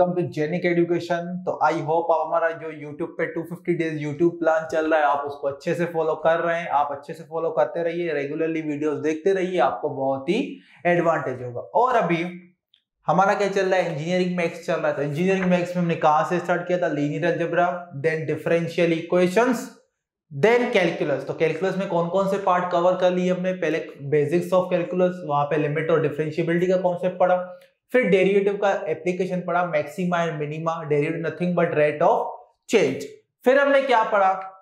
Welcome to genic education तो I hope आप हमारा जो YouTube पे 250 डेज़ YouTube प्लान चल रहा है, आप उसको अच्छे से फॉलो कर रहे हैं। आप अच्छे से फॉलो करते रहिए रेगुलरली वीडियोस देखते रहिए, आपको बहुत ही एडवांटेज होगा। और अभी हमारा क्या चल रहा है? इंजीनियरिंग मैथ्स चल रहा है। तो इंजीनियरिंग मैथ्स में हमने कहा से स्टार्ट किया था? Linear algebra then differential equations then calculus तो कैलकुलस में कौन कौन से पार्ट कवर कर लिए हमने? पहले बेसिक्स ऑफ़ कैलकुलस वहाँ पे लिमिट और डिफरेंशिएबिलिटी का कॉन्सेप्ट पढ़ा। फिर डेरिवेटिव का एप्लीकेशन पढ़ा maxima and minima derivative nothing but rate of change फिर हमने क्या पढ़ा?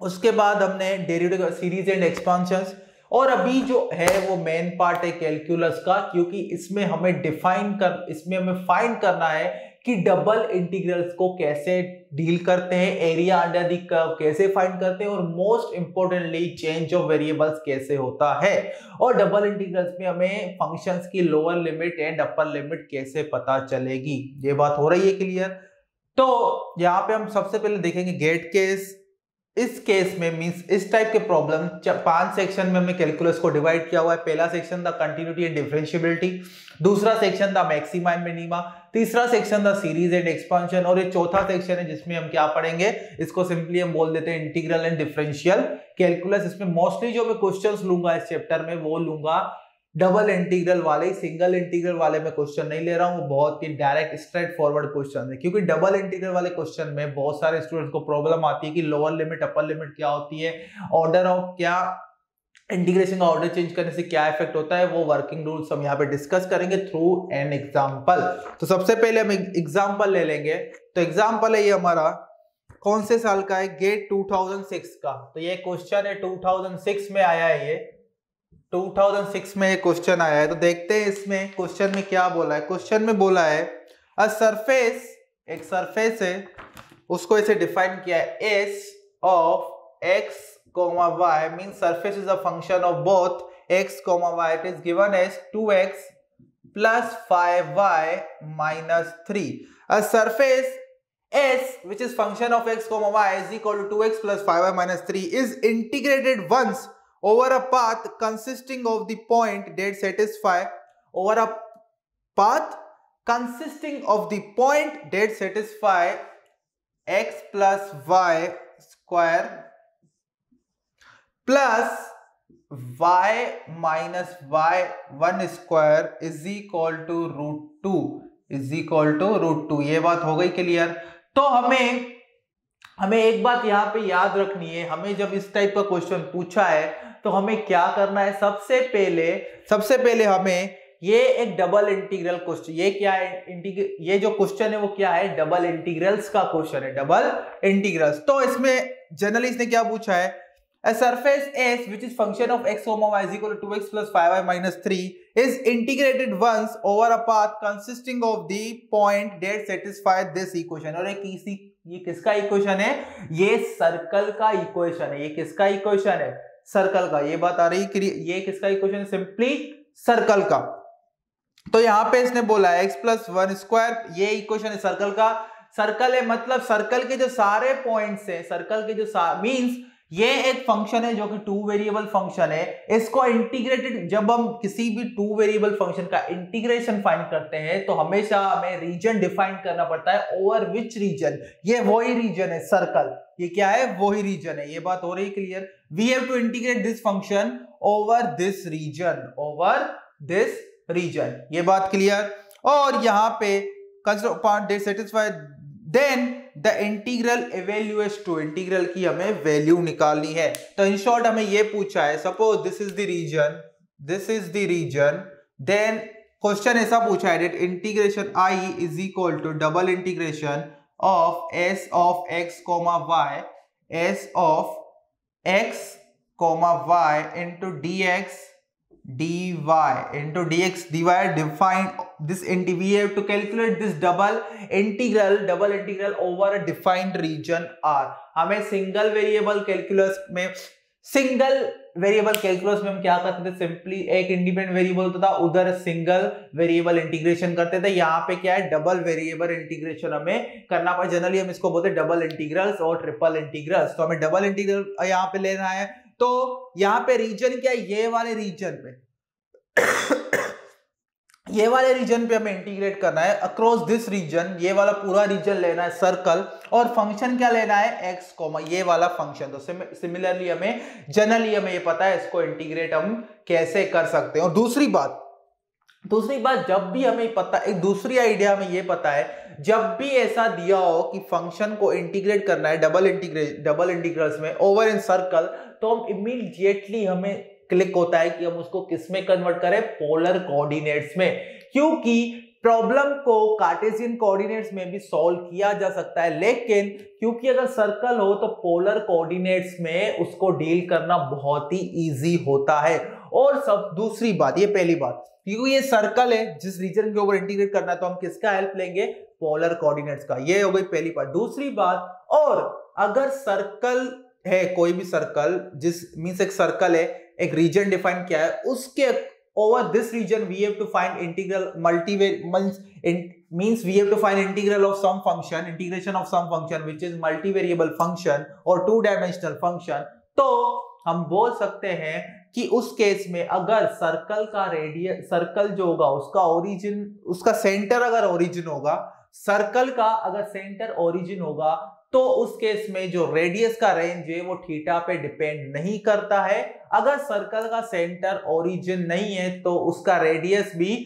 उसके बाद हमने डेरिवेटिव सीरीज़ एंड एक्सपांशन और अभी जो है वो मेन पार्ट है कैलकुलस का, क्योंकि इसमें हमें डिफाइन कर, इसमें हमें फाइंड करना है कि डबल इंटीग्रल्स को कैसे डील करते हैं एरिया अंडर दी कर्व कैसे फाइंड करते हैं और most importantly change of variables कैसे होता है। और डबल इंटीग्रल्स में हमें फ़ंक्शंस की lower limit and upper limit कैसे पता चलेगी? ये बात हो रही है क्लियर तो यहाँ पे हम सबसे पहले देखेंगे गेट केस इस केस में मींस इस टाइप के प्रॉब्लम पाँच सेक्शन में हमने कैलकुलस को डिवाइड किया हुआ है। पहला सेक्शन था कंटिन्यूटी एंड डिफरेंशिएबिलिटी दूसरा सेक्शन था मैक्सिमा एंड मिनिमा तीसरा सेक्शन था सीरीज़ एंड एक्सपांशन और ये चौथा सेक्शन है जिसमें हम क्या पढ़ेंगे? इसको सिंपली हम बोल देते हैं इंटीग्रल एंड डिफरेंशियल कैलकुलस इसमें मोस्टली जो मैं क्वेश्चन लूँगा इस चैप्टर में, वो लूँगा डबल इंटीग्रल वाले सिंगल इंटीग्रल वाले में क्वेश्चन नहीं ले रहा हूँ, बहुत ही डायरेक्ट स्ट्रेट फॉरवर्ड क्वेश्चन है। क्योंकि डबल इंटीग्रल वाले क्वेश्चन में बहुत सारे स्टूडेंट्स को प्रॉब्लम आती है कि लोअर लिमिट अपर लिमिट क्या होती है ऑर्डर ऑफ़ क्या इंटीग्रेशन का ऑर्डर चेंज करने से क्या इफ़ेक्ट होता है? वो वर्किंग रूल्स हम यहाँ पे डिस्कस करेंगे थ्रू एन एग्ज़ाम्पल तो सबसे पहले हम एग्ज़ाम्पल ले लेंगे। तो एग्ज़ाम्पल है ये हमारा। कौन से साल का है? गेट 2006 का। तो ये क्वेश्चन है 2006 में आया है ये। 2006 में ये क्वेश्चन आया है। तो देखते हैं इसमें क्वेश्चन में क्या बोला है। क्वेश्चन में बोला है अ सरफेस एक सरफेस है, उसको ऐसे डिफाइन किया है S of X comma y means surface is a function of both x comma y it is given as 2x plus 5y minus 3 a surface s which is function of x comma y is equal to 2x plus 5y minus 3 is integrated once over a path consisting of the point that satisfy over a path consisting of the point that satisfy x plus y square plus y minus Y one square is equal to root two is equal to root two ये बात हो गई clear तो हमें हमें एक बात यहाँ पे याद रखनी है। हमें जब इस टाइप का क्वेश्चन पूछा है तो हमें क्या करना है? सबसे पहले सबसे पहले हमें ये एक डबल इंटीग्रल क्वेश्चन ये क्या है? इंटीग्रल ये जो क्वेश्चन है, वो क्या है? डबल इंटीग्रल्स का क्वेश्चन है डबल इंटीग्रल्स तो इसमें जनरली इसने क्या पूछा है? A surface S, which is function of x comma y is equal to 2x plus 5y minus 3 is integrated once over a path consisting of the point that satisfy this equation. और एक इसी ये किसका equation है? ये circle का equation है। ये किसका इक्वेशन है? सर्कल का। ये बात आ रही है ये किसका इक्वेशन है? सिंपली सर्कल का। तो यहाँ पे इसने बोला x प्लस वन स्क्वायर ये इक्वेशन है सर्कल का। सर्कल है मतलब सर्कल के जो सारे पॉइंट्स है सर्कल के जो मींस ये एक फ़ंक्शन है जो कि टू वेरिएबल फ़ंक्शन है। इसको इंटीग्रेटेड जब हम किसी भी टू वेरिएबल फ़ंक्शन का इंटीग्रेशन फाइंड करते हैं तो हमेशा हमें रीजन डिफाइन करना पड़ता है ओवर विच रीजन ये वही रीजन है सर्कल ये क्या है? वही रीजन है। ये बात हो रही clear we have to integrate this function over this region over this region ये बात क्लियर और यहाँ पे satisfied then the integral evaluates to integral की हमें वैल्यू निकालनी है। तो इन शॉर्ट हमें ये पूछा है suppose this is the region this is the region then question ऐसा पूछा है integration I is equal to double integration of S of X comma Y S of X comma Y into D X dy into dx dy define this and we have to calculate this double integral double integral over a defined region r. हमें single variable calculus में single variable calculus में हम क्या करते थे? Simply एक independent variable होता था, उधर सिंगल वेरिएबल इंटीग्रेशन करते थे। यहाँ पे क्या है? डबल वेरिएबल इंटीग्रेशन हमें करना पड़ा। जनरली हम इसको बोलते हैं डबल इंटीग्रल्स और ट्रिपल इंटीग्रल्स तो हमें डबल इंटीग्रल यहाँ पे लेना है। तो यहाँ पे रीजन क्या है? ये वाले रीजन पे। ये वाले रीजन पे हमें इंटीग्रेट करना है। अक्रॉस दिस रीजन ये वाला पूरा रीजन लेना है सर्कल और फ़ंक्शन क्या लेना है? एक्स कॉमा ये वाला फ़ंक्शन तो सिमिलरली हमें जनरली हमें ये पता है, इसको इंटीग्रेट हम कैसे कर सकते हैं। और दूसरी बात दूसरी बात, जब भी हमें पता, एक दूसरी आइडिया हमें ये पता है जब भी ऐसा दिया हो कि फ़ंक्शन को इंटीग्रेट करना है डबल इंटीग्रेट डबल इंटीग्रल्स में ओवर इन सर्कल तो हम इमीडिएटली हमें क्लिक होता है कि हम उसको किसमें कन्वर्ट करें? पोलर कोऑर्डिनेट्स में। क्योंकि प्रॉब्लम को कार्टेशियन कोऑर्डिनेट्स में भी सॉल्व किया जा सकता है, लेकिन क्योंकि अगर सर्कल हो तो पोलर कोऑर्डिनेट्स में उसको डील करना बहुत ही इजी होता है। और सब, दूसरी बात, ये पहली बात, क्योंकि ये सर्कल है, जिस रीजन के ऊपर इंटीग्रेट करना है तो हम किसका हेल्प लेंगे? पोलर कोऑर्डिनेट्स का। ये हो गई पहली बात। दूसरी बात, और अगर सर्कल है, कोई भी सर्कल जिस मीन्स एक सर्कल है, एक रीजन डिफाइन किया है, उसके over this region we have to find integral multiway means we have to find integral of some function integration of some function which is multivariable function और two dimensional function तो हम बोल सकते हैं कि उस केस में अगर सर्कल का रेडियस सर्कल जो होगा, उसका ओरिजिन उसका सेंटर अगर ओरिजिन होगा सर्कल का अगर सेंटर ओरिजिन होगा तो उस केस में जो रेडियस का रेंज है, वो थीटा पे डिपेंड नहीं करता है। अगर सर्कल का सेंटर ओरिजिन नहीं है तो उसका रेडियस भी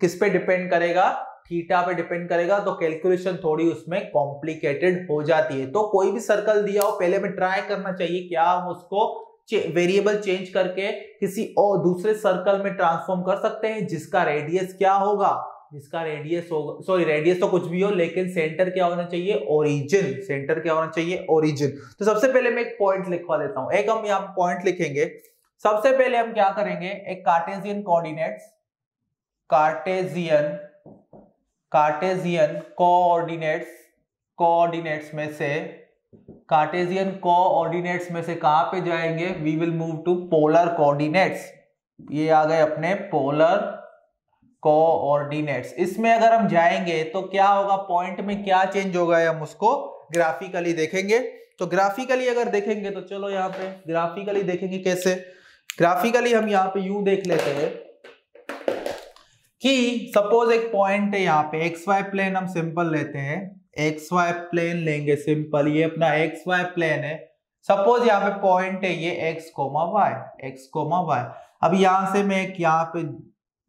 किस पे डिपेंड करेगा? थीटा पे डिपेंड करेगा तो कैलकुलेशन थोड़ी उसमें कॉम्प्लिकेटेड हो जाती है। तो कोई भी सर्कल दिया हो, पहले में ट्राई करना चाहिए क्या हम उसको वेरिएबल चेंज करके किसी और दूसरे सर्कल में ट्रांसफॉर्म कर सकते हैं, जिसका रेडियस क्या होगा। जिसका रेडियस होगा सॉरी रेडियस तो कुछ भी हो, लेकिन सेंटर क्या होना चाहिए? ओरिजिन सेंटर क्या होना चाहिए? ओरिजिन तो सबसे पहले मैं एक पॉइंट लिखवा देता हूँ। एक हम यहाँ पॉइंट लिखेंगे। सबसे पहले हम क्या करेंगे? एक Cartesian coordinates Cartesian Cartesian coordinates coordinates में से कार्टेजियन कोऑर्डिनेट्स में से कहाँ पे जाएँगे? We will move to polar coordinates ये आ गए अपने पोलर कोऑर्डिनेट्स इसमें अगर हम जाएँगे तो क्या होगा? पॉइंट में क्या चेंज होगा हम उसको ग्राफिकली देखेंगे. तो ग्राफिकली अगर देखेंगे तो चलो यहाँ पे ग्राफिकली देखेंगे कैसे? ग्राफिकली हम यहाँ पे यू देख लेते हैं कि सपोज़ एक पॉइंट है यहाँ पे एक्स वाई प्लेन हम सिंपल लेते हैं. एक्स वाई प्लेन लेंगे सिंपल ये अपना एक्स वाई प्लेन है. सपोज़ यहाँ पे पॉइंट है ये X comma Y X comma Y अब यहाँ से मैं एक यहाँ पे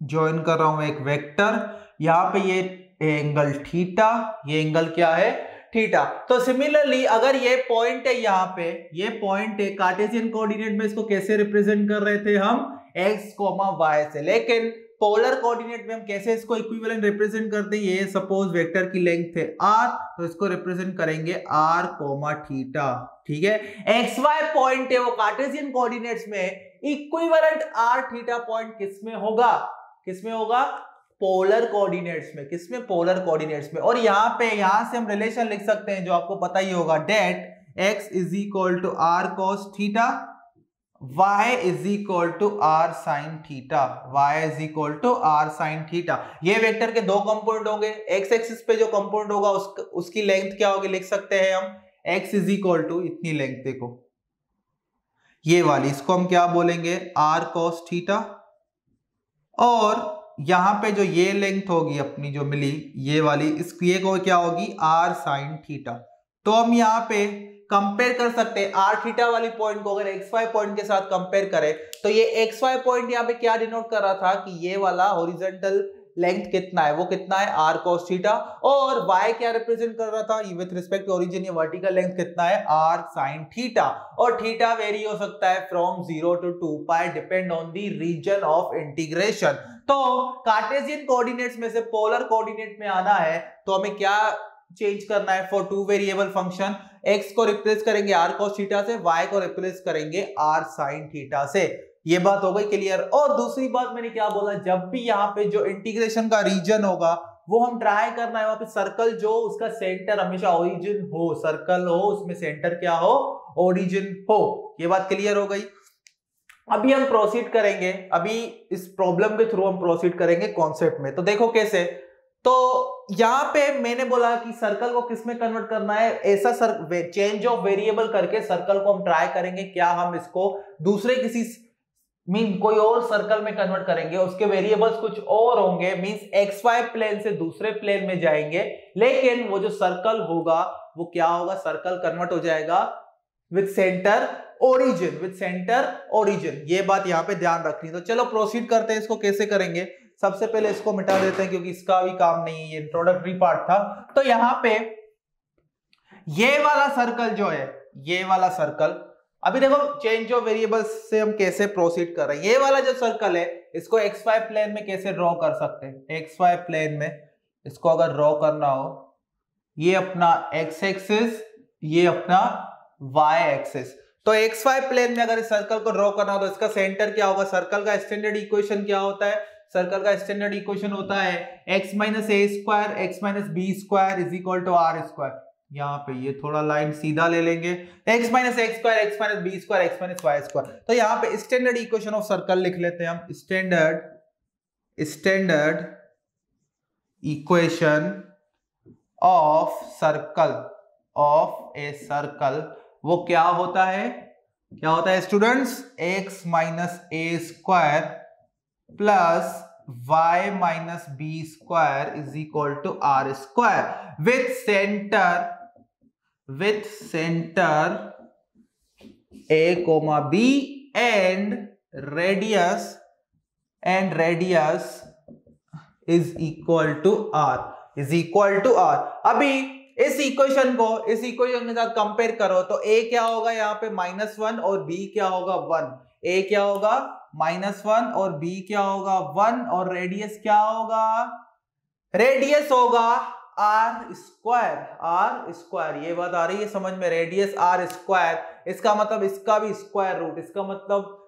ज्वाइन कर रहा हूँ एक वेक्टर, यहाँ पे ये एंगल थीटा, ये एंगल क्या है? थीटा। तो सिमिलरली अगर ये पॉइंट है यहाँ पे, ये पॉइंट है कार्टेशियन कोऑर्डिनेट में इसको कैसे रिप्रेजेंट कर रहे थे हम? एक्स कोमा वाई से। लेकिन पोलर कोऑर्डिनेट में हम कैसे इसको इक्विवेलेंट रिप्रेजेंट करते हैं? ये सपोज़ वेक्टर की लेंथ है आर तो इसको रिप्रेजेंट करेंगे आर कोमा थीटा। ठीक है? एक्स वाई पॉइंट है वो कार्टेशियन कोऑर्डिनेट्स में। इक्विवेलेंट आर थीटा पॉइंट किसमें होगा? किसमें होगा? पोलर कोऑर्डिनेट्स में। किसमें? पोलर कोऑर्डिनेट्स में। और यहाँ पे यहाँ से हम रिलेशन लिख सकते हैं जो आपको पता ही होगा। That x is equal to r cos theta y is equal to r sine theta y is equal to r sine theta ये वेक्टर के दो कंपोनेंट होंगे। X एक्सिस पे जो कंपोनेंट होगा उस, उसकी लेंथ क्या होगी? लिख सकते हैं हम। X इज़ इक्वल टू इतनी लेंथ देखो। ये वाली इसको हम क्या बोलेंगे? आर कॉस थीटा और यहाँ पे जो ये लेंथ होगी अपनी जो मिली, ये वाली इस ये को क्या होगी? आर साइन थीटा तो हम यहाँ पे कंपेयर कर सकते हैं। आर थीटा वाली पॉइंट को अगर एक्स वाई पॉइंट के साथ कंपेयर करें तो ये एक्स वाई पॉइंट यहाँ पे क्या डिनोट कर रहा था कि ये वाला हॉरिजॉन्टल लेंथ कितना है, वो कितना है, आर कॉस थीटा, और वाई क्या रिप्रेजेंट कर रहा था विथ रिस्पेक्ट टू ओरिजिन ये वर्टिकल लेंथ कितना है आर साइन थीटा, और थीटा वेरी हो सकता है from zero to two pi depend on the region of integration तो कार्टेशियन कोऑर्डिनेट्स में से पोलर कोऑर्डिनेट में आना है तो हमें क्या चेंज करना है for two variable function x को रिप्लेस करेंगे आर कॉस थीटा से वाई को रिप्लेस करेंगे आर साइन थीटा से। ये बात हो गई क्लियर और दूसरी बात मैंने क्या बोला, जब भी यहाँ पे जो इंटीग्रेशन का रीजन होगा, वो हम ट्राई करना है, वहाँ पे सर्कल जो उसका सेंटर हमेशा ओरिजिन हो सर्कल हो, उसमें सेंटर क्या हो ओरिजिन हो, ये बात क्लियर हो गई. अभी हम प्रोसीड करेंगे, अभी इस प्रॉब्लम के थ्रू हम प्रोसीड करेंगे कॉन्सेप्ट में. तो देखो कैसे तो यहाँ पे मैंने बोला कि सर्कल को किसमें कन्वर्ट करना है, ऐसा सर चेंज ऑफ़ वेरिएबल करके सर्कल को हम ट्राई करेंगे, क्या हम इसको दूसरे किसी मीन कोई और सर्कल में कन्वर्ट करेंगे, उसके वेरिएबल्स कुछ और होंगे मींस एक्स वाई प्लेन से दूसरे प्लेन में जाएँगे, लेकिन वो जो सर्कल होगा, वो क्या होगा? सर्कल कन्वर्ट हो जाएगा with centre origin with centre origin ये बात यहाँ पे ध्यान रखनी तो चलो प्रोसीड करते हैं, इसको कैसे करेंगे? सबसे पहले इसको मिटा देते हैं, क्योंकि इसका भी काम नहीं है, ये इंट्रोडक्टरी पार्ट था। तो यहाँ पे ये वाला सर्कल जो है, ये वाला सर्कल अभी देखो चेंज ऑफ़ वेरिएबल्स से हम कैसे प्रोसीड कर रहे हैं। ये वाला जो सर्कल है, इसको एक्स वाई प्लेन में कैसे ड्रॉ कर सकते हैं? एक्स वाई प्लेन में इसको अगर ड्रॉ करना हो, ये अपना एक्स एक्सिस ये अपना वाई एक्सिस तो एक्स वाई प्लेन में अगर इस सर्कल को ड्रॉ करना हो तो इसका सेंटर क्या होगा? सर्कल का स्टैंडर्ड इक्वेशन क्या होता है? सर्कल का स्टैंडर्ड इक्वेशन होता है x minus a square x minus b square is equal to r square यहाँ पे ये थोड़ा लाइन सीधा ले लेंगे। X minus x square x minus b square x minus y square तो यहाँ पे स्टैंडर्ड इक्वेशन ऑफ़ सर्कल लिख लेते हैं हम। Standard standard equation of circle of a circle वो क्या होता है? क्या होता है students x minus a square plus y minus b square is equal to r square with centre with center a comma b and radius and radius is equal to r, is equal to r. अभी इस equation को, इस equation के साथ compare करो तो a क्या होगा यहाँ पे माइनस वन और b क्या होगा वन a क्या होगा? माइनस वन और b क्या होगा वन और रेडियस क्या होगा? रेडियस होगा आर स्क्वायर आर स्क्वायर ये बात आ रही है समझ में रेडियस आर स्क्वायर इसका मतलब इसका भी स्क्वायर रूट इसका मतलब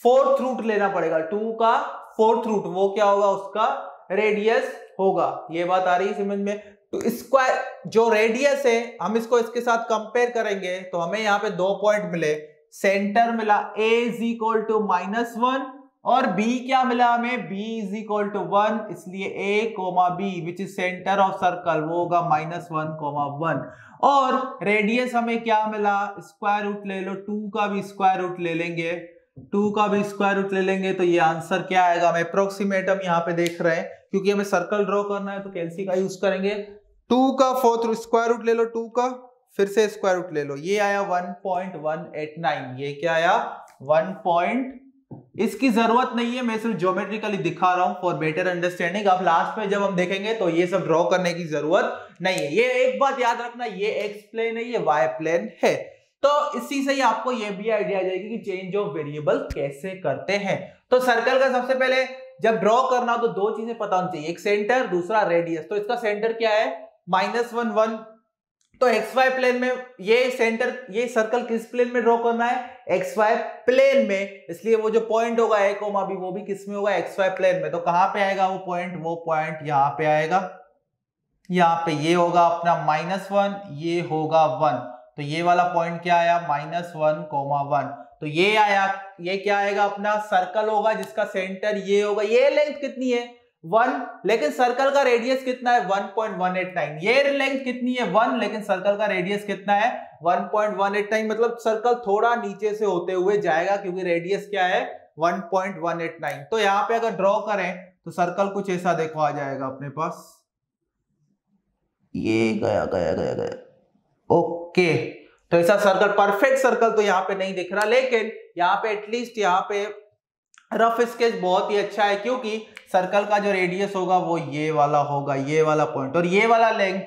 फोर्थ रूट लेना पड़ेगा टू का फोर्थ रूट वो क्या होगा, उसका रेडियस होगा, ये बात आ रही है समझ में तो स्क्वायर जो रेडियस है, हम इसको इसके साथ कंपेयर करेंगे तो हमें यहाँ पे दो पॉइंट मिले सेंटर मिला a is equal to minus one और b क्या मिला हमें? B is equal to one इसलिए a comma b which is centre of circle वो होगा माइनस वन कोमा वन और रेडियस हमें क्या मिला? स्क्वायर रूट ले लो टू का भी स्क्वायर रूट ले लेंगे. टू का भी स्क्वायर रूट ले लेंगे तो ये आंसर क्या आएगा? हम अप्रोक्सीमेट हम यहाँ पे देख रहे हैं, क्योंकि हमें सर्कल ड्रॉ करना है तो कैलसी का यूज़ करेंगे. टू का फोर्थ स्क्वायर रूट ले लो टू का, फिर से स्क्वायर रूट ले लो. ये आया 1.189 ये क्या आया? 1. इसकी ज़रूरत नहीं है, मैं सिर्फ़ ज्योमेट्रिकली दिखा रहा हूँ फॉर बेटर अंडरस्टैंडिंग अब लास्ट में जब हम देखेंगे तो ये सब ड्रॉ करने की ज़रूरत नहीं है। ये एक बात याद रखना, ये एक्स प्लेन है, ये वाई प्लेन है। तो इसी से ही आपको ये भी आइडिया आ जाएगी कि चेंज ऑफ़ वेरिएबल कैसे करते हैं। तो सर्कल का सबसे पहले जब ड्रॉ करना हो तो दो चीज़ें पता होनी चाहिए। एक सेंटर दूसरा रेडियस तो इसका सेंटर क्या है? माइनस वन वन तो एक्स वाई प्लेन में ये सेंटर ये सर्कल किस प्लेन में ड्रॉ करना है? एक्स वाई प्लेन में। इसलिए वो जो पॉइंट होगा ए कोमा भी वो भी किसमें होगा? एक्स वाई प्लेन में। तो कहाँ पे आएगा वो पॉइंट वो पॉइंट यहाँ पे आएगा। यहाँ पे ये होगा अपना माइनस वन ये होगा वन तो ये वाला पॉइंट क्या आया? माइनस वन कोमा वन तो ये आया, ये क्या आएगा? अपना सर्कल होगा जिसका सेंटर ये होगा। ये लेंथ कितनी है? वन, लेकिन सर्कल का रेडियस कितना है? 1.189 ये लेंथ कितनी है? वन, लेकिन सर्कल का रेडियस कितना है? 1.189 मतलब सर्कल थोड़ा नीचे से होते हुए जाएगा, क्योंकि रेडियस क्या है? 1.189 तो यहाँ पे अगर ड्रॉ करें तो सर्कल कुछ ऐसा देखो, आ जाएगा अपने पास। ये गया गया गया गया। ओके। तो ऐसा सर्कल परफेक्ट सर्कल तो यहाँ पे नहीं दिख रहा, लेकिन यहाँ पे एटलीस्ट यहाँ पे रफ स्केच बहुत ही अच्छा है, क्योंकि सर्कल का जो रेडियस होगा वो ये वाला होगा, ये वाला पॉइंट और ये वाला लेंथ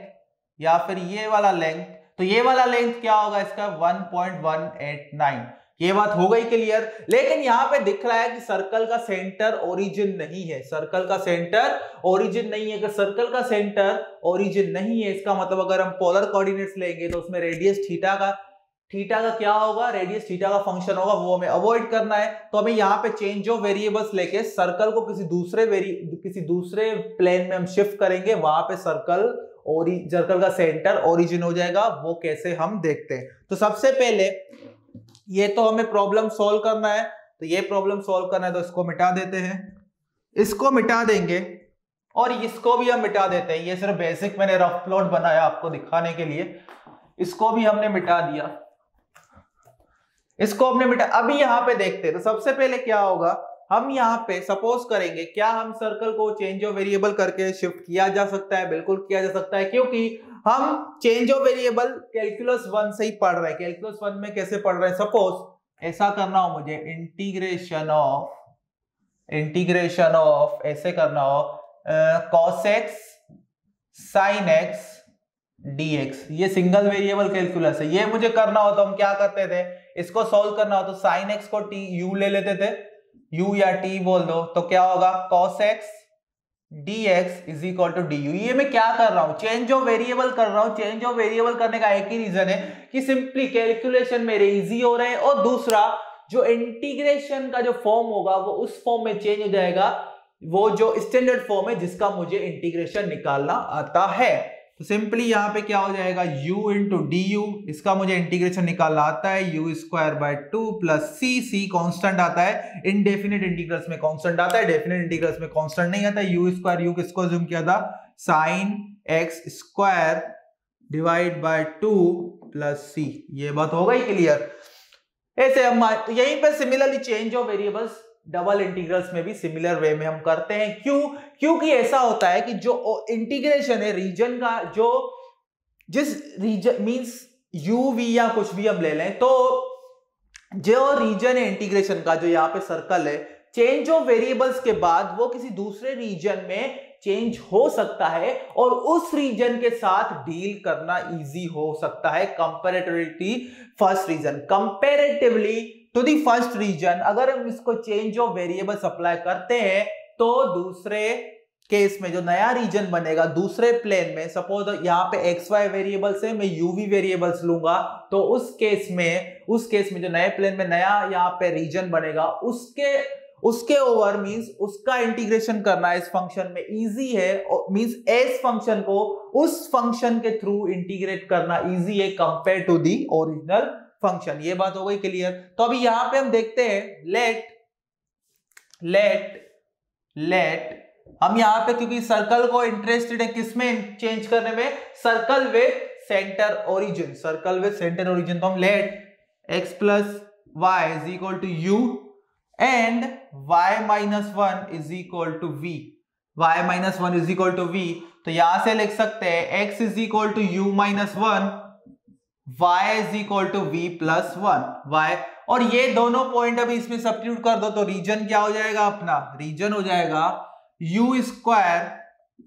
या फिर ये वाला लेंथ तो ये वाला लेंथ क्या होगा इसका? 1.189 ये बात हो गई क्लियर लेकिन यहाँ पे दिख रहा है कि सर्कल का सेंटर ओरिजिन नहीं है। सर्कल का सेंटर ओरिजिन नहीं है। अगर सर्कल का सेंटर ओरिजिन नहीं है, इसका मतलब अगर हम पोलर कोऑर्डिनेट्स लेंगे तो उसमें रेडियस थीटा का थीटा का क्या होगा? रेडियस थीटा का फ़ंक्शन होगा, वो हमें अवॉइड करना है। तो हमें यहाँ पे चेंज ऑफ़ वेरिएबल्स लेके सर्कल को किसी दूसरे वेरी किसी दूसरे प्लेन में हम शिफ्ट करेंगे, वहाँ पे सर्कल और सर्कल का सेंटर ओरिजिन हो जाएगा, वो कैसे हम देखते हैं। तो सबसे पहले, ये तो हमें प्रॉब्लम सोल्व करना है। तो ये प्रॉब्लम सोल्व करना है तो इसको मिटा देते हैं। इसको मिटा देंगे, और इसको भी हम मिटा देते हैं। ये सिर्फ़ बेसिक मैंने रफ प्लॉट बनाया आपको दिखाने के लिए। इसको भी हमने मिटा दिया। इसको हमने मिटा अभी यहाँ पे देखते हैं। तो सबसे पहले क्या होगा? हम यहाँ पे सपोज़ करेंगे, क्या हम सर्कल को चेंज ऑफ़ वेरिएबल करके शिफ्ट किया जा सकता है? बिल्कुल किया जा सकता है, क्योंकि हम change of variable calculus one से ही पढ़ रहे हैं। कैलकुलस वन में कैसे पढ़ रहे हैं? सपोज़ ऐसा करना हो मुझे इंटीग्रेशन ऑफ़ इंटीग्रेशन ऑफ़ ऐसे करना हो cos x sine x dx ये सिंगल वेरिएबल कैलकुलस है। ये मुझे करना हो तो हम क्या करते थे? इसको सोल्व करना हो तो साइन एक्स को टी यू ले लेते थे। U या t बोल दो। तो क्या होगा? Cos x dx is equal to d ये मैं क्या कर रहा हूँ? चेंज ऑफ़ वेरिएबल कर रहा हूँ। चेंज ऑफ़ वेरिएबल करने का एक ही रीजन है कि सिंपली कैलकुलेशन मेरे इजी हो रहे हैं और दूसरा, जो इंटीग्रेशन का जो फॉर्म होगा, वो उस फॉर्म में चेंज हो जाएगा। वो जो स्टैंडर्ड फॉर्म है, जिसका मुझे इंटीग्रेशन निकालना आता है। तो सिंपली यहाँ पे क्या हो जाएगा, u इंटू डी यू इसका मुझे इंटीग्रेशन निकालना आता है u square by two plus c c constant आता है इनडेफिनेट इंटीग्रल्स में कॉन्स्टेंट आता है डेफिनेट इंटीग्रल्स में कॉन्स्टेंट नहीं आता यू स्क्वायर यू किसको जूम किया था sine x square divide by two plus c ये बात हो गई क्लियर ऐसे हम यहीं पे similarly change of variables double integrals में भी सिमिलर वे में हम करते हैं। क्यों? क्योंकि ऐसा होता है कि जो इंटीग्रेशन है रीजन का, जो जिस रीजन मींस यू वी या कुछ भी हम ले लें तो जो रीजन है इंटीग्रेशन का, जो यहाँ पे सर्कल है चेंज ऑफ़ वेरिएबल्स के बाद वो किसी दूसरे रीजन में चेंज हो सकता है और उस रीजन के साथ डील करना इजी हो सकता है। Comparatively first region comparatively to the first region अगर हम इसको चेंज ऑफ़ वेरिएबल अप्लाई करते हैं तो दूसरे केस में जो नया रीजन बनेगा, दूसरे प्लेन में सपोज़ यहाँ पे एक्स वाई वेरिएबल से मैं यूवी वेरिएबल्स लूँगा तो उस केस में, उस केस में जो नए प्लेन में नया यहाँ पे रीजन बनेगा, उसके उसके ओवर मींस उसका इंटीग्रेशन करना इस फ़ंक्शन में इजी है मींस एस फ़ंक्शन को, उस फ़ंक्शन के थ्रू इंटीग्रेट करना इजी है compare to the original function ये बात हो गई क्लियर तो अभी यहाँ पे हम देखते हैं लेट लेट लेट हम यहाँ पे, क्योंकि सर्कल को इंटरेस्टेड है किसमें चेंज करने में? Circle with centre origin circle with centre origin तो हम let x plus y is equal to u and y minus one is equal to v y minus one is equal to v तो यहाँ से लिख सकते हैं, x is equal to u minus one y is equal to v plus one y और ये दोनों point अभी इसमें सब्सिट्यूट कर दो तो रीजन क्या हो जाएगा अपना? रीजन हो जाएगा u square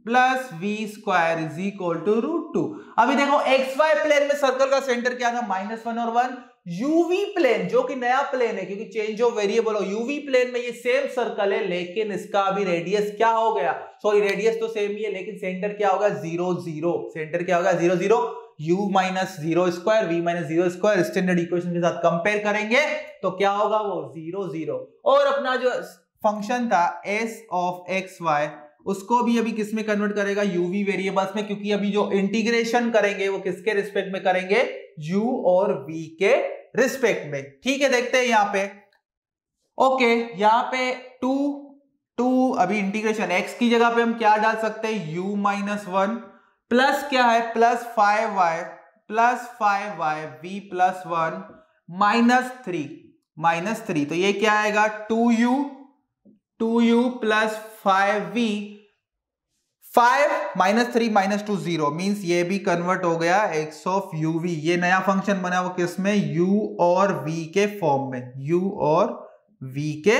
plus v square is equal to root two अभी देखो एक्स वाई प्लेन में सर्कल का सेंटर क्या था? माइनस वन और वन यूवी प्लेन जो कि नया प्लेन है, क्योंकि चेंज ऑफ़ वेरिएबल हो यूवी प्लेन में ये सेम सर्कल है, लेकिन इसका अभी रेडियस क्या हो गया? सॉरी रेडियस तो सेम ही है, लेकिन सेंटर क्या होगा? ज़ीरो ज़ीरो सेंटर क्या होगा? Zero zero u minus zero square v minus zero square standard equation के साथ कंपेयर करेंगे तो क्या होगा वो? ज़ीरो ज़ीरो और अपना जो फ़ंक्शन था एस ऑफ़ एक्स वाई उसको भी अभी किसमें कन्वर्ट करेगा? यूवी वेरिएबल्स में, क्योंकि अभी जो इंटीग्रेशन करेंगे, वो किसके रिस्पेक्ट में करेंगे? u और v के रिस्पेक्ट में। ठीक है, देखते हैं यहाँ पे। ओके यहाँ पे टू टू अभी इंटीग्रेशन x की जगह पे हम क्या डाल सकते हैं? u माइनस वन प्लस क्या है? Plus five y, plus five y, v plus one, minus three. Minus three तो ये क्या आएगा? Two u two u plus five v. Five minus three minus two zero means ये भी convert हो गया एक्स ऑफ़ यू वी ये नया फ़ंक्शन बना वो किसमें? यू और वी के फॉर्म में। यू और वी के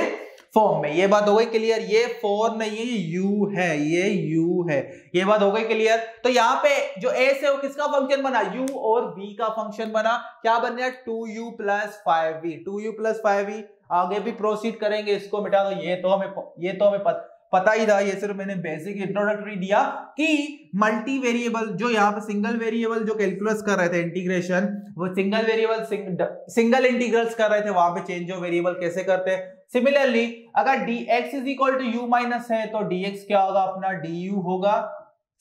फॉर्म में। ये बात हो गई क्लियर ये फोर नहीं है, ये यू है, ये यू है। ये बात हो गई क्लियर तो यहाँ पे जो ए से वो किसका फ़ंक्शन बना? यू और बी का फ़ंक्शन बना। क्या बन गया? Two u plus five v two u plus five v आगे भी प्रोसीड करेंगे इसको मिटा दो। ये तो हमें ये तो हमें पता पता ही था ये सिर्फ़ मैंने बेसिक इंट्रोडक्टरी दिया कि मल्टी वेरिएबल जो यहाँ पे सिंगल वेरिएबल जो कैलकुलस कर रहे थे इंटीग्रेशन वो सिंगल वेरिएबल सिंगल इंटीग्रल्स कर रहे थे, वहाँ पे चेंज ऑफ़ वेरिएबल कैसे करते हैं? सिमिलरली अगर d x is equal to u minus है तो डी एक्स क्या होगा अपना? डी यू होगा।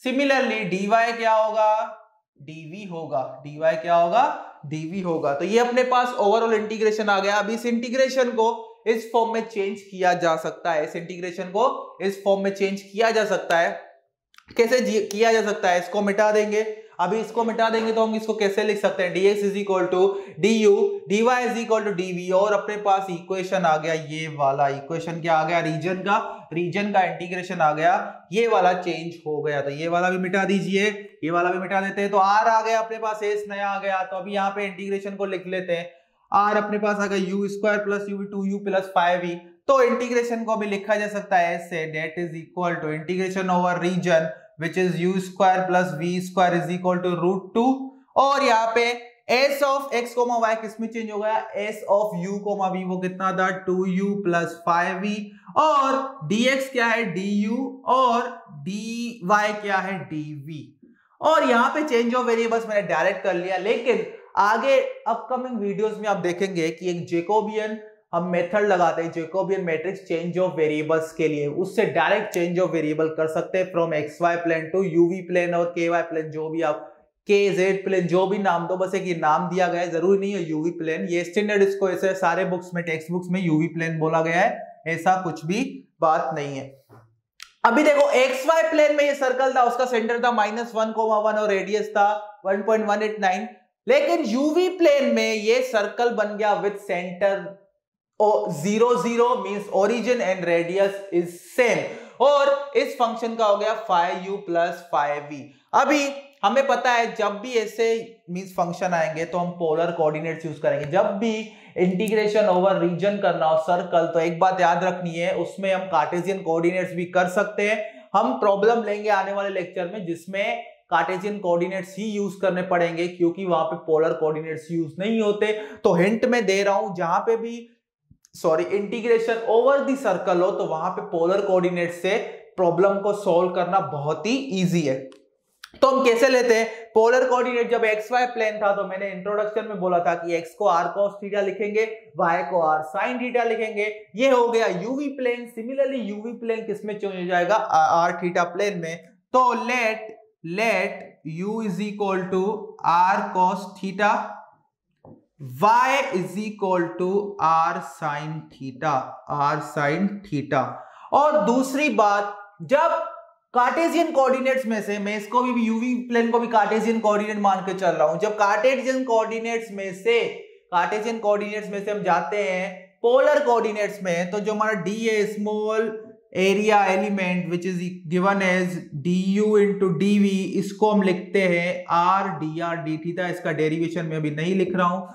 सिमिलरली डी वाई क्या होगा? डीवी होगा। डी वाई क्या होगा? डीवी होगा। तो ये अपने पास ओवरऑल इंटीग्रेशन आ गया। अब इस इंटीग्रेशन को इस फॉर्म में चेंज किया जा सकता है। इस इंटीग्रेशन को इस फॉर्म में चेंज किया जा सकता है। कैसे किया जा सकता है? इसको मिटा देंगे। अभी इसको मिटा देंगे तो हम इसको कैसे लिख सकते हैं? dx is equal to d u d y is equal to d और अपने पास इक्वेशन आ गया ये वाला। इक्वेशन क्या आ गया? रीजन का। रीजन का इंटीग्रेशन आ गया। ये वाला चेंज हो गया। तो ये वाला भी मिटा दीजिए। ये वाला भी मिटा देते हैं। तो आर आ गया अपने पास एस नया आ गया। तो अभी यहाँ पे इंटीग्रेशन को लिख लेते हैं। आर अपने पास आ गया u square plus u two u plus five e तो इंटीग्रेशन को भी लिखा जा सकता है ऐसे that is equal to integration over region which is u square plus v square is equal to root two और यहाँ पे s of x comma y किसमें चेंज हो गया s of u comma v वो कितना था? Two u plus five v और dx क्या है? du और dy क्या है? dv. और यहाँ पे चेंज ऑफ़ वेरिएबल्स मैंने डायरेक्ट कर लिया, लेकिन आगे अपकमिंग वीडियोस में आप देखेंगे कि एक जेकोबियन हम मेथड लगाते हैं Jacobian matrix change of variables के लिए। उससे डायरेक्ट चेंज ऑफ़ वेरिएबल कर सकते हैं from x y plane to u v plane और के वाई प्लेन जो भी आप के जेड प्लेन जो भी नाम दो, बस एक ये नाम दिया गया है, ज़रूरी नहीं है यूवी प्लेन ये स्टैंडर्ड इसको ऐसे सारे बुक्स में टेक्स्ट बुक्स में यूवी प्लेन बोला गया है, ऐसा कुछ भी बात नहीं है। अभी देखो एक्स वाई प्लेन में ये सर्कल था, उसका सेंटर था माइनस वन कोमा वन और रेडियस था one point one eight nine लेकिन यूवी प्लेन में ये सर्कल बन गया with centre zero zero means origin and radius is same और इस फ़ंक्शन का हो गया five u plus five v अभी हमें पता है जब भी ऐसे मीन्स फ़ंक्शन आएँगे तो हम पोलर कोऑर्डिनेट्स यूज़ करेंगे। जब भी इंटीग्रेशन ओवर रीजन करना हो सर्कल तो एक बात याद रखनी है, उसमें हम कार्टेजियन कोऑर्डिनेट्स भी कर सकते हैं। हम प्रॉब्लम लेंगे आने वाले लेक्चर में जिसमें कार्टेजियन कोऑर्डिनेट्स ही यूज़ करने पड़ेंगे क्योंकि वहाँ पे पोलर कोऑर्डिनेट्स यूज़ नहीं होते। तो हिंट में दे रहा हूँ, जहाँ पे भी sorry integration over the circle हो तो वहाँ पे पोलर कोऑर्डिनेट से प्रॉब्लम को सॉल्व करना बहुत ही इजी है। तो हम कैसे लेते हैं? पोलर कोऑर्डिनेट जब एक्स वाई प्लेन था तो मैंने इंट्रोडक्शन में बोला था कि एक्स को आर कॉस थीटा लिखेंगे वाई को आर साइन थीटा लिखेंगे। ये हो गया u v plane similarly u v plane किसमें चेंज हो जाएगा? आर थीटा प्लेन में। तो let let u is equal to r cos theta y is equal to r sine theta r sine theta और दूसरी बात, जब कार्टेशियन कोऑर्डिनेट्स में से, मैं इसको भी यूवी प्लेन को भी कार्टेशियन कोऑर्डिनेट मान के चल रहा हूँ। जब कार्टेशियन कोऑर्डिनेट्स में से कार्टेशियन कोऑर्डिनेट्स में से हम जाते हैं पोलर कोऑर्डिनेट्स में तो जो हमारा d a small area element which is given as d u into d v इसको हम लिखते हैं r d r d theta इसका डेरिवेशन में अभी नहीं लिख रहा हूँ।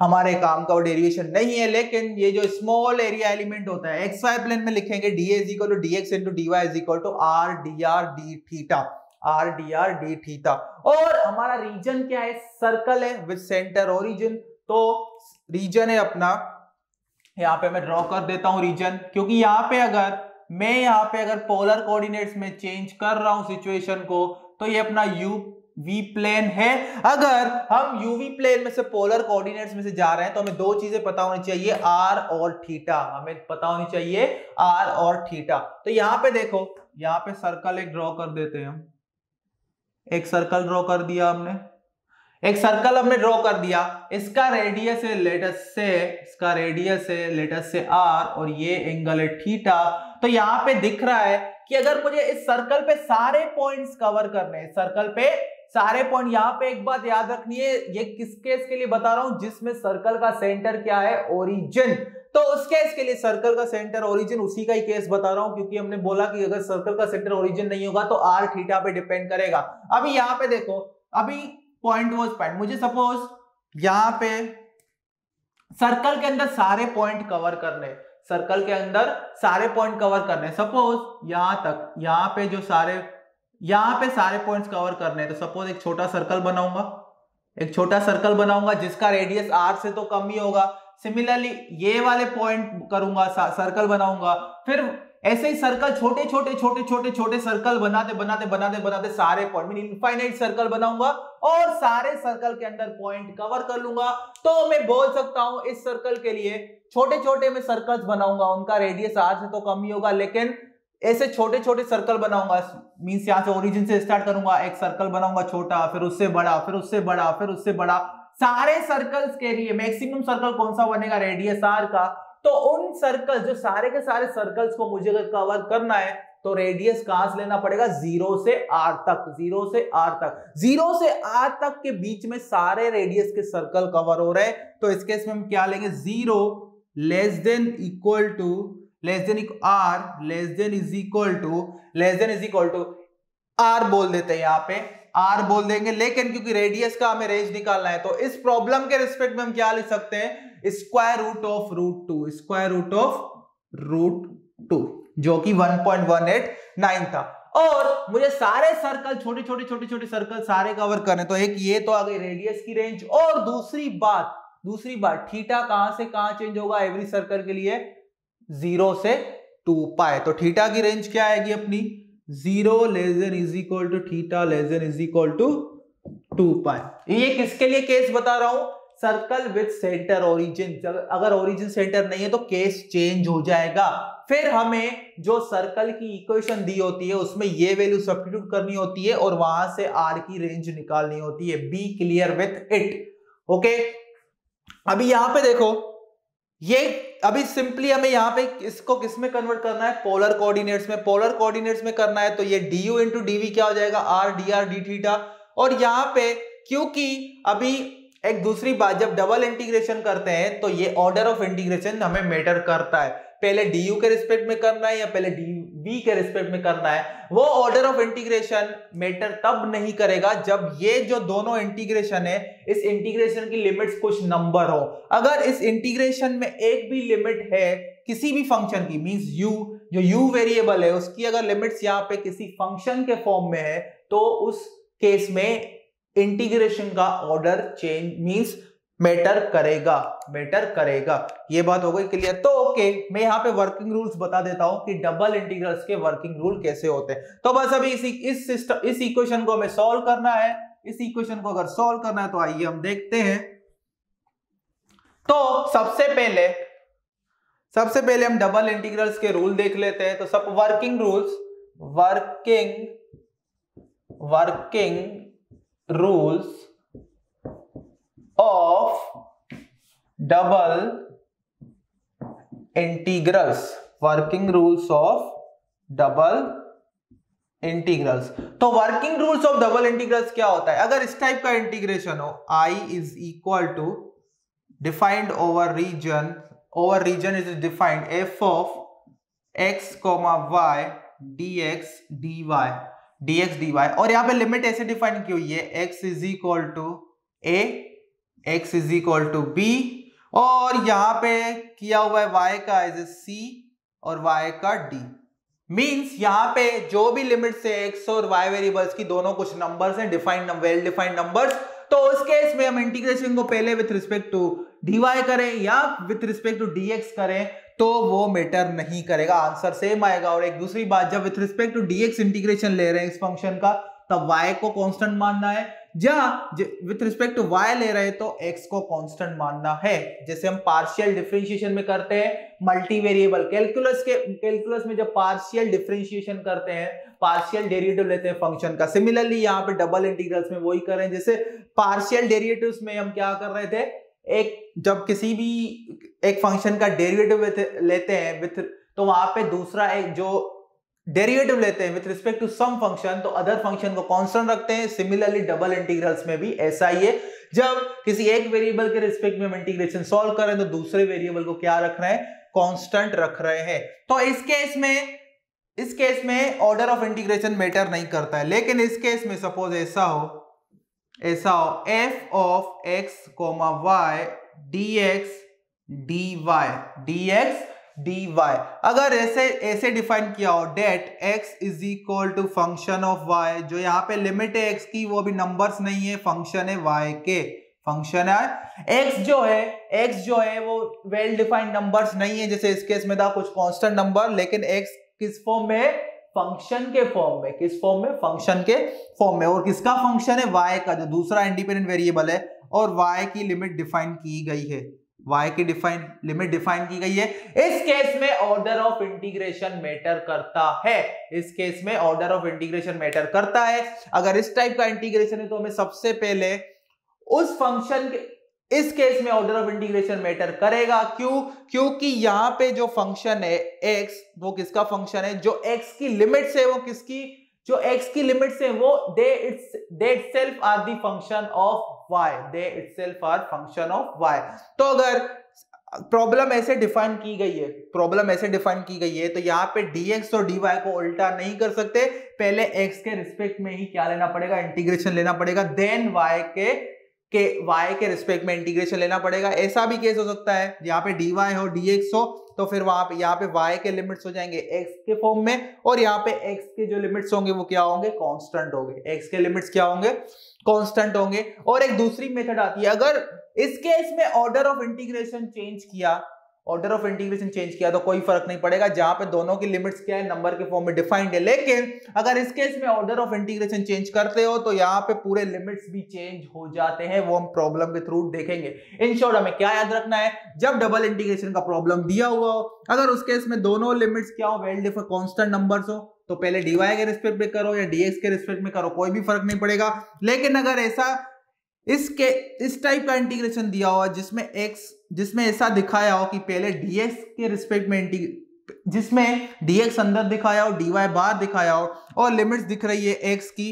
हमारे काम का वो डेरिवेशन नहीं है, लेकिन ये जो स्मॉल एरिया एलिमेंट होता है एक्स वाई प्लेन में लिखेंगे d as equal to d x into d y is equal to r d r d theta r d r d theta और हमारा रीजन क्या है? सर्कल है विद सेंटर ओरिजिन तो रीजन है अपना, यहाँ पे मैं ड्रॉ कर देता हूँ रीजन क्योंकि यहाँ पे अगर मैं यहाँ पे अगर पोलर कोऑर्डिनेट्स में चेंज कर रहा हूँ सिचुएशन को तो ये अपना यू वी प्लेन है। अगर हम यूवी प्लेन में से पोलर कोऑर्डिनेट्स में से जा रहे हैं तो हमें दो चीज़ें पता होनी चाहिए आर और थीटा हमें पता होनी चाहिए आर और थीटा तो यहाँ पे देखो, यहाँ पे सर्कल एक ड्रॉ कर देते हैं हम। एक सर्कल ड्रॉ कर दिया हमने। एक सर्कल हमने ड्रॉ कर दिया। इसका रेडियस है लेटस से, इसका रेडियस है लेटस से आर और ये एंगल है थीटा तो यहाँ पे दिख रहा है कि अगर मुझे इस सर्कल पे सारे पॉइंट्स कवर करने हैं सर्कल पे सारे पॉइंट यहाँ पे एक बात याद रखनी है, ये किस केस के लिए बता रहा हूँ, जिसमें सर्कल का सेंटर क्या है? ओरिजिन तो उस केस के लिए सर्कल का सेंटर ओरिजिन उसी का ही केस बता रहा हूँ, क्योंकि हमने बोला कि अगर सर्कल का सेंटर ओरिजिन नहीं होगा तो आर थीटा पे डिपेंड करेगा। अभी यहाँ पे देखो, अभी पॉइंट वॉज़ पॉइंट मुझे सपोज़ यहाँ पे सर्कल के अंदर सारे पॉइंट कवर करने सर्कल के अंदर सारे पॉइंट कवर करने. सपोज़ यहाँ तक, यहाँ पे जो सारे, यहाँ पे सारे पॉइंट्स कवर करने तो सपोज़ एक छोटा सर्कल बनाऊँगा. एक छोटा सर्कल बनाऊँगा जिसका रेडियस आर से तो कम ही होगा. सिमिलरली ये वाले पॉइंट करूँगा सर्कल बनाऊँगा. फिर ऐसे ही सर्कल छोटे छोटे छोटे छोटे छोटे सर्कल बनाते बनाते बनाते बनाते सारे पॉइंट इनफाइनाइट सर्कल बनाऊँगा और सारे सर्कल के अंदर पॉइंट कवर कर लूँगा। तो मैं बोल सकता हूँ, इस सर्कल के लिए छोटे छोटे में सर्कल्स बनाऊँगा। उनका रेडियस आर से तो कम ही होगा, लेकिन ऐसे छोटे छोटे सर्कल बनाऊँगा। मीन्स यहाँ से ओरिजिन से स्टार्ट करूँगा, एक सर्कल बनाऊँगा छोटा, फिर उससे बड़ा, फिर उससे बड़ा, फिर उससे बड़ा। सारे सर्कल्स के लिए मैक्सिमम सर्कल कौन सा बनेगा? रेडियस आर का। तो उन सर्कल जो सारे के सारे सर्कल्स को मुझे अगर कवर करना है तो रेडियस कहाँ से लेना पड़ेगा? ज़ीरो से आर तक ज़ीरो से आर तक। ज़ीरो से आर तक के बीच में सारे रेडियस के सर्कल कवर हो रहे हैं तो इस केस में हम क्या लेंगे? Zero less than equal to less than r less than is equal to less than is equal to r बोल देते हैं यहाँ पे। आर बोल देंगे, लेकिन क्योंकि रेडियस का हमें रेंज निकालना है तो इस प्रॉब्लम के रिस्पेक्ट में हम क्या लिख सकते हैं? Square root of root two square root of root two जो कि 1.189 था। और मुझे सारे सर्कल छोटे छोटे छोटे छोटे सर्कल सारे कवर करने तो एक ये तो आ गई रेडियस की रेंज और दूसरी बात दूसरी बात थीटा कहाँ से कहाँ चेंज होगा एवरी सर्कल के लिए? ज़ीरो से टू पाए तो थीटा की रेंज क्या आएगी अपनी? Zero than is equal to theta than is equal to two pi ये किसके लिए केस बता रहा हूँ? Circle with centre origin. अगर ओरिजिन सेंटर नहीं है तो केस चेंज हो जाएगा। फिर हमें जो सर्कल की इक्वेशन दी होती है, उसमें ये वैल्यू सब्स्टिट्यूट करनी होती है और वहाँ से आर की रेंज निकालनी होती है। Be clear with it okay अभी यहाँ पे देखो, ये अभी सिंपली हमें यहाँ पे इसको किसमें कन्वर्ट करना है? पोलर कोऑर्डिनेट्स में। पोलर कोऑर्डिनेट्स में करना है तो ये डी यू इंटू डीवी क्या हो जाएगा? R d r d theta और यहाँ पे क्योंकि अभी एक दूसरी बात, जब डबल इंटीग्रेशन करते हैं तो ये ऑर्डर ऑफ़ इंटीग्रेशन हमें मैटर करता है। पहले डी यू के रिस्पेक्ट में करना है या पहले डी वी के रिस्पेक्ट में करना है। वो ऑर्डर ऑफ़ इंटीग्रेशन मैटर तब नहीं करेगा जब ये जो दोनों इंटीग्रेशन है, इस इंटीग्रेशन की लिमिट्स कुछ नंबर हो। अगर इस इंटीग्रेशन में एक भी लिमिट है किसी भी फ़ंक्शन की मींस u, जो u वेरिएबल है, उसकी अगर लिमिट्स यहाँ पे किसी फ़ंक्शन के फॉर्म में है तो उस केस में इंटीग्रेशन का ऑर्डर चेंज मींस मैटर करेगा मैटर करेगा। ये बात हो गई क्लियर तो ओके मैं यहाँ पे वर्किंग रूल्स बता देता हूँ कि डबल इंटीग्रल्स के वर्किंग रूल कैसे होते हैं। तो बस अभी इसी, इस सिस्टम इस इक्वेशन को हमें सॉल्व करना है। इस इक्वेशन को अगर सॉल्व करना है तो आइए हम देखते हैं। तो सबसे पहले सबसे पहले हम डबल इंटीग्रल्स के रूल देख लेते हैं। तो सब working rules working working rules of double integrals, working rules of double integrals तो working rules of double integrals क्या होता है? अगर इस टाइप का इंटीग्रेशन हो I is equal to defined over region over region is defined f of x comma y d x d y d x d y और यहाँ पे लिमिट ऐसे डिफाइन की हुई है x is equal to a x is equal to b और यहाँ पे किया हुआ है वाई का ए सी और वाई का डी मींस यहाँ पे जो भी लिमिट से एक्स और वाई वेरिएबल्स की, दोनों कुछ नंबर्स हैं डिफाइंड वेल डिफाइंड नंबर्स तो उस केस में हम इंटीग्रेशन को पहले with respect to d y करें या with respect to d x करें तो वो मैटर नहीं करेगा। आंसर सेम आएगा और एक दूसरी बात, जब with respect to d x integration ले रहे हैं इस फ़ंक्शन का, तब y को कांस्टेंट मानना है। जहाँ विथ रिस्पेक्ट टू y ले रहे तो x को कांस्टेंट मानना है। जैसे हम पार्शियल डिफरेंशिएशन में करते हैं मल्टी वेरिएबल कैलकुलस के कैलकुलस में जब पार्शियल डिफरेंशिएशन करते हैं पार्शियल डेरिवेटिव लेते हैं फ़ंक्शन का। सिमिलरली यहाँ पे डबल इंटीग्रल्स में वही कर जैसे पार्शियल डेरिवेटिव्स में हम क्या कर रहे थे? एक, जब किसी भी एक फ़ंक्शन का डेरिवेटिव लेते हैं विथ तो वहाँ पे दूसरा एक जो डेरिवेटिव लेते हैं with respect to some function तो अदर फ़ंक्शन को कांस्टेंट रखते हैं। सिमिलरली डबल इंटीग्रल्स में भी ऐसा ही है। जब किसी एक वेरिएबल के रिस्पेक्ट में हम इंटीग्रेशन सॉल्व हैं तो दूसरे वेरिएबल को क्या रख रहे हैं? कांस्टेंट रख रहे हैं। तो इस केस में, इस केस में ऑर्डर ऑफ़ इंटीग्रेशन मैटर नहीं करता है। लेकिन इस केस में सपोज़ ऐसा हो ऐसा हो f of x comma y d x d y d x d y अगर ऐसे ऐसे डिफाइन किया हो, that x is equal to function of y, जो यहाँ पे लिमिट है एक्स की, वो भी नंबर्स नहीं है, फ़ंक्शन है वाई के। फ़ंक्शन है, एक्स जो है, एक्स जो है, वो वेल डिफाइंड नंबर्स नहीं है, जैसे इस केस में था, कुछ कांस्टेंट नंबर लेकिन एक्स किस फॉर्म में फ़ंक्शन के फॉर्म में, किस फॉर्म में? फ़ंक्शन के फॉर्म में। और किसका फ़ंक्शन है? वाई का, जो दूसरा इंडिपेंडेंट वेरिएबल है, और वाई की लिमिट डिफाइन की गई है। Y की डिफाइन लिमिट डिफाइन की गई है। इस केस में ऑर्डर ऑफ़ इंटीग्रेशन मैटर करता है। इस केस में ऑर्डर ऑफ़ इंटीग्रेशन मैटर करता है। अगर इस टाइप का इंटीग्रेशन है तो हमें सबसे पहले उस फ़ंक्शन के, इस केस में ऑर्डर ऑफ़ इंटीग्रेशन मैटर करेगा। क्यों? क्योंकि यहाँ पे जो फ़ंक्शन है एक्स वो किसका फ़ंक्शन है? जो एक्स की लिमिट्स है, वो किसकी, जो x की लिमिट्स है, वो they its they itself are the function of y. They itself are function of y. तो अगर प्रॉब्लम ऐसे डिफाइन की गई है प्रॉब्लम ऐसे डिफाइन की गई है तो यहाँ पे dx और dy को उल्टा नहीं कर सकते। पहले x के रिस्पेक्ट में ही क्या लेना पड़ेगा? इंटीग्रेशन लेना पड़ेगा। देन y के के, y के रिस्पेक्ट में इंटीग्रेशन लेना पड़ेगा। ऐसा भी केस हो सकता है। यहाँ पे dy हो, dx हो तो फिर वहाँ पे, यहाँ पे y के लिमिट्स हो जाएँगे x के फॉर्म में। और यहाँ पे x के जो लिमिट्स होंगे, वो क्या होंगे? कांस्टेंट होंगे। x के लिमिट्स क्या होंगे? कांस्टेंट होंगे। और एक दूसरी मेथड आती है। अगर इस केस में ऑर्डर ऑफ़ इंटीग्रेशन चेंज किया ऑर्डर ऑफ़ इंटीग्रेशन चेंज किया तो कोई फ़र्क नहीं पड़ेगा। जहाँ पे दोनों की लिमिट्स क्या है नंबर के फॉर्म में डिफाइंड है। लेकिन अगर इस केस में ऑर्डर ऑफ़ इंटीग्रेशन चेंज करते हो तो यहाँ पे पूरे लिमिट्स भी चेंज हो जाते हैं। वो हम प्रॉब्लम के थ्रू देखेंगे। इन शॉर्ट हमें क्या याद रखना है? जब डबल इंटीग्रेशन का प्रॉब्लम दिया हुआ हो, अगर उस केस में दोनों लिमिट्स क्या हो वेल डिफर कॉन्स्टेंट नंबर हो तो पहले डीवाई के रिस्पेक्ट में करो या डीएक्स के रिस्पेक्ट में करो, कोई भी फ़र्क नहीं पड़ेगा। लेकिन अगर ऐसा इसके, इस टाइप का इंटीग्रेशन दिया हुआ, जिसमें एक्स जिसमें ऐसा दिखाया हो कि पहले डीएक्स के रिस्पेक्ट में जिसमें डीएक्स अंदर दिखाया हो, dy बाहर दिखाया हो, और लिमिट्स दिख रही है एक्स की,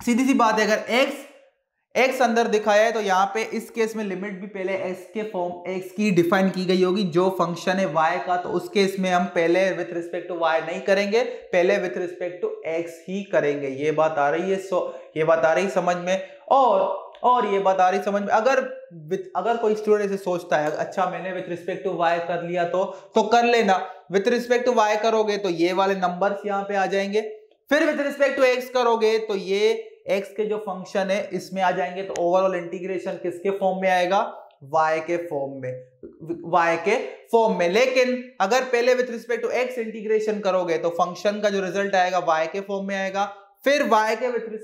सीधी सी बात है, अगर x x अंदर दिखाया है तो यहाँ पे इस केस में लिमिट भी पहले x के फॉर्म एक्स की डिफाइन की गई होगी, जो फ़ंक्शन है y का तो उस केस में हम पहले विथ रिस्पेक्ट टू y नहीं करेंगे, पहले विथ रिस्पेक्ट टू x ही करेंगे। ये बात आ रही है सो ये बात आ रही समझ में। और और ये बात आ रही समझ में। अगर अगर कोई स्टूडेंट ऐसे सोचता है अच्छा मैंने विथ रिस्पेक्ट टू वाई कर लिया तो तो कर लेना। विथ रिस्पेक्ट टू वाई करोगे तो ये वाले नंबर्स यहाँ पे आ जाएँगे। फिर विथ रिस्पेक्ट टू एक्स करोगे तो ये एक्स के जो फ़ंक्शन है, इसमें आ जाएँगे तो ओवरऑल इंटीग्रेशन किसके फॉर्म में आएगा? Y के फॉर्म में। Y के फॉर्म में। लेकिन अगर पहले with respect to x integration करोगे तो फ़ंक्शन का जो रिज़ल्ट आएगा, y के फॉर्म में आएगा। फिर y के विथ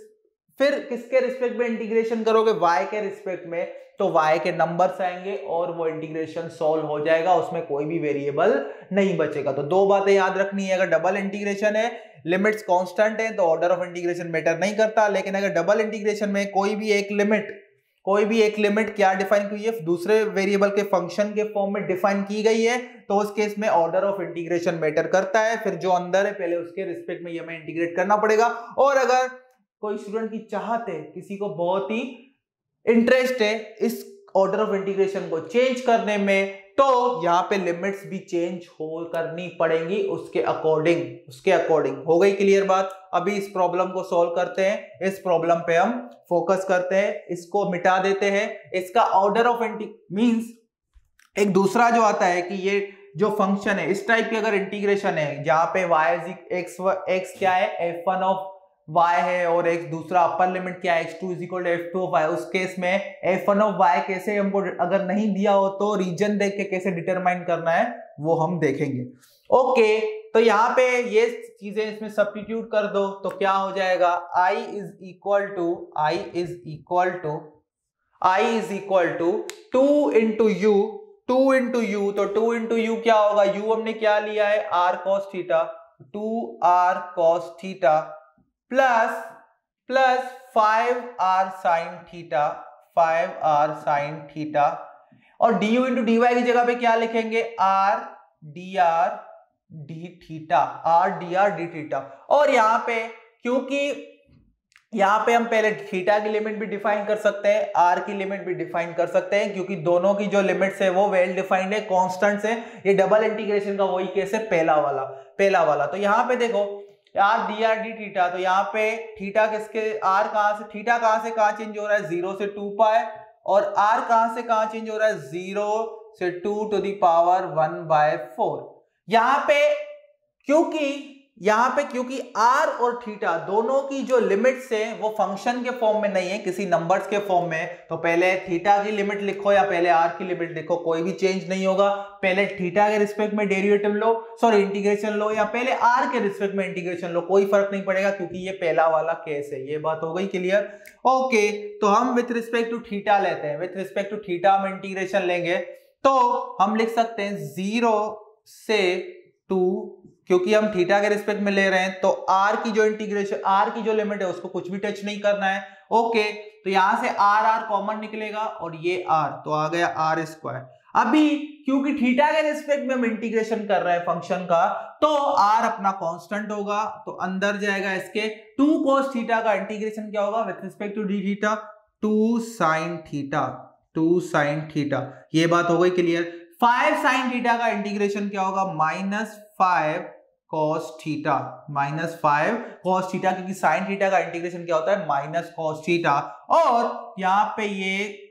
फिर किसके रिस्पेक्ट में इंटीग्रेशन करोगे? Y के रिस्पेक्ट में। तो y के नंबर्स आएँगे और वो इंटीग्रेशन सॉल्व हो जाएगा, उसमें कोई भी वेरिएबल नहीं बचेगा। तो दो बातें याद रखनी है, अगर डबल इंटीग्रेशन है लिमिट्स कांस्टेंट है तो ऑर्डर ऑफ़ इंटीग्रेशन मैटर नहीं करता। लेकिन अगर डबल इंटीग्रेशन में कोई भी एक लिमिट कोई भी एक लिमिट क्या डिफाइन की है? दूसरे वेरिएबल के फ़ंक्शन के फॉर्म में डिफाइन की गई है तो उस केस में ऑर्डर ऑफ़ इंटीग्रेशन मैटर करता है। फिर जो अंदर है, पहले उसके रिस्पेक्ट में ये हमें इंटीग्रेट करना पड़ेगा। और अगर कोई स्टूडेंट की चाहत है, किसी को बहुत ही इंटरेस्ट है, इस ऑर्डर ऑफ़ इंटीग्रेशन को चेंज करने में तो यहाँ पे लिमिट्स भी चेंज हो करनी पड़ेंगी उसके अकॉर्डिंग उसके अकॉर्डिंग हो गई क्लियर बात? अभी इस प्रॉब्लम को सॉल्व करते हैं। इस प्रॉब्लम पे हम फोकस करते हैं। इसको मिटा देते हैं। इसका ऑर्डर ऑफ़ इंटी मींस एक दूसरा जो आता है कि ये जो फ़ंक्शन है, इस टाइप की अगर इंटीग्रेशन है, जहाँ पे वाई एक्स एक्स क्या है? एफ़ वन ऑफ़ y है और एक दूसरा अपर लिमिट क्या है? X two is equal to f two of y उस केस में एफ़ वन ऑफ़ वाई कैसे हमको अगर नहीं दिया हो तो रीजन देख के कैसे डिटरमाइन करना है वो हम देखेंगे। ओके okay, तो यहाँ पे ये चीज़ें इसमें सब्सटीट्यूट कर दो तो क्या हो जाएगा? I is equal to I is equal to I is equal to two into u two into u तो टू इंटू यू क्या होगा? u हमने क्या लिया है? R cos theta two r cos theta plus plus five r sine theta five r sine theta और d u into d y की जगह पे क्या लिखेंगे? R d r d theta r d r d theta और यहाँ पे, क्योंकि यहाँ पे हम पहले थीटा की लिमिट भी डिफाइन कर सकते हैं आर की लिमिट भी डिफाइन कर सकते हैं, क्योंकि दोनों की जो लिमिट्स है वो वेल डिफाइंड है कॉन्स्टेंट्स है। ये डबल इंटीग्रेशन का वही केस है, पहला वाला पहला वाला। तो यहाँ पे देखो r d r d theta तो यहाँ पे थीटा किसके आर कहाँ से, थीटा कहाँ से कहाँ चेंज हो रहा है? ज़ीरो से टू पाए और आर कहाँ से कहाँ चेंज हो रहा है? ज़ीरो से two to the power one by four यहाँ पे, क्योंकि यहाँ पे क्योंकि r और थीटा दोनों की जो लिमिट्स है, वो फ़ंक्शन के फॉर्म में नहीं है, किसी नंबर्स के फॉर्म में तो पहले थीटा की लिमिट लिखो या पहले r की लिमिट लिखो, कोई भी चेंज नहीं होगा। पहले थीटा के रिस्पेक्ट में डेरिवेटिव लो सॉरी इंटीग्रेशन लो, या पहले r के रिस्पेक्ट में इंटीग्रेशन लो, कोई फ़र्क नहीं पड़ेगा, क्योंकि ये पहला वाला केस है। ये बात हो गई क्लियर ओके तो हम विथ रिस्पेक्ट टू थीटा लेते हैं। विथ रिस्पेक्ट टू थीटा हम इंटीग्रेशन लेंगे। तो हम लिख सकते हैं ज़ीरो से टू क्योंकि हम थीटा के रिस्पेक्ट में ले रहे हैं तो आर की जो इंटीग्रेशन आर की जो लिमिट है, उसको कुछ भी टच नहीं करना है। ओके तो यहाँ से आर आर कॉमन निकलेगा और ये आर तो आ गया आर स्क्वायर अभी, क्योंकि थीटा के रिस्पेक्ट में हम इंटीग्रेशन कर रहे हैं फ़ंक्शन का तो आर अपना कांस्टेंट होगा तो अंदर जाएगा इसके। टू कोस थीटा का इंटीग्रेशन क्या होगा? With respect to d theta two sine theta two sine theta. ये बात हो गई क्लियर फाइव साइन थीटा का इंटीग्रेशन क्या होगा? Minus five cos theta minus five cos theta क्योंकि साइन थीटा का इंटीग्रेशन क्या होता है? माइनस कॉस थीटा और यहाँ पे ये,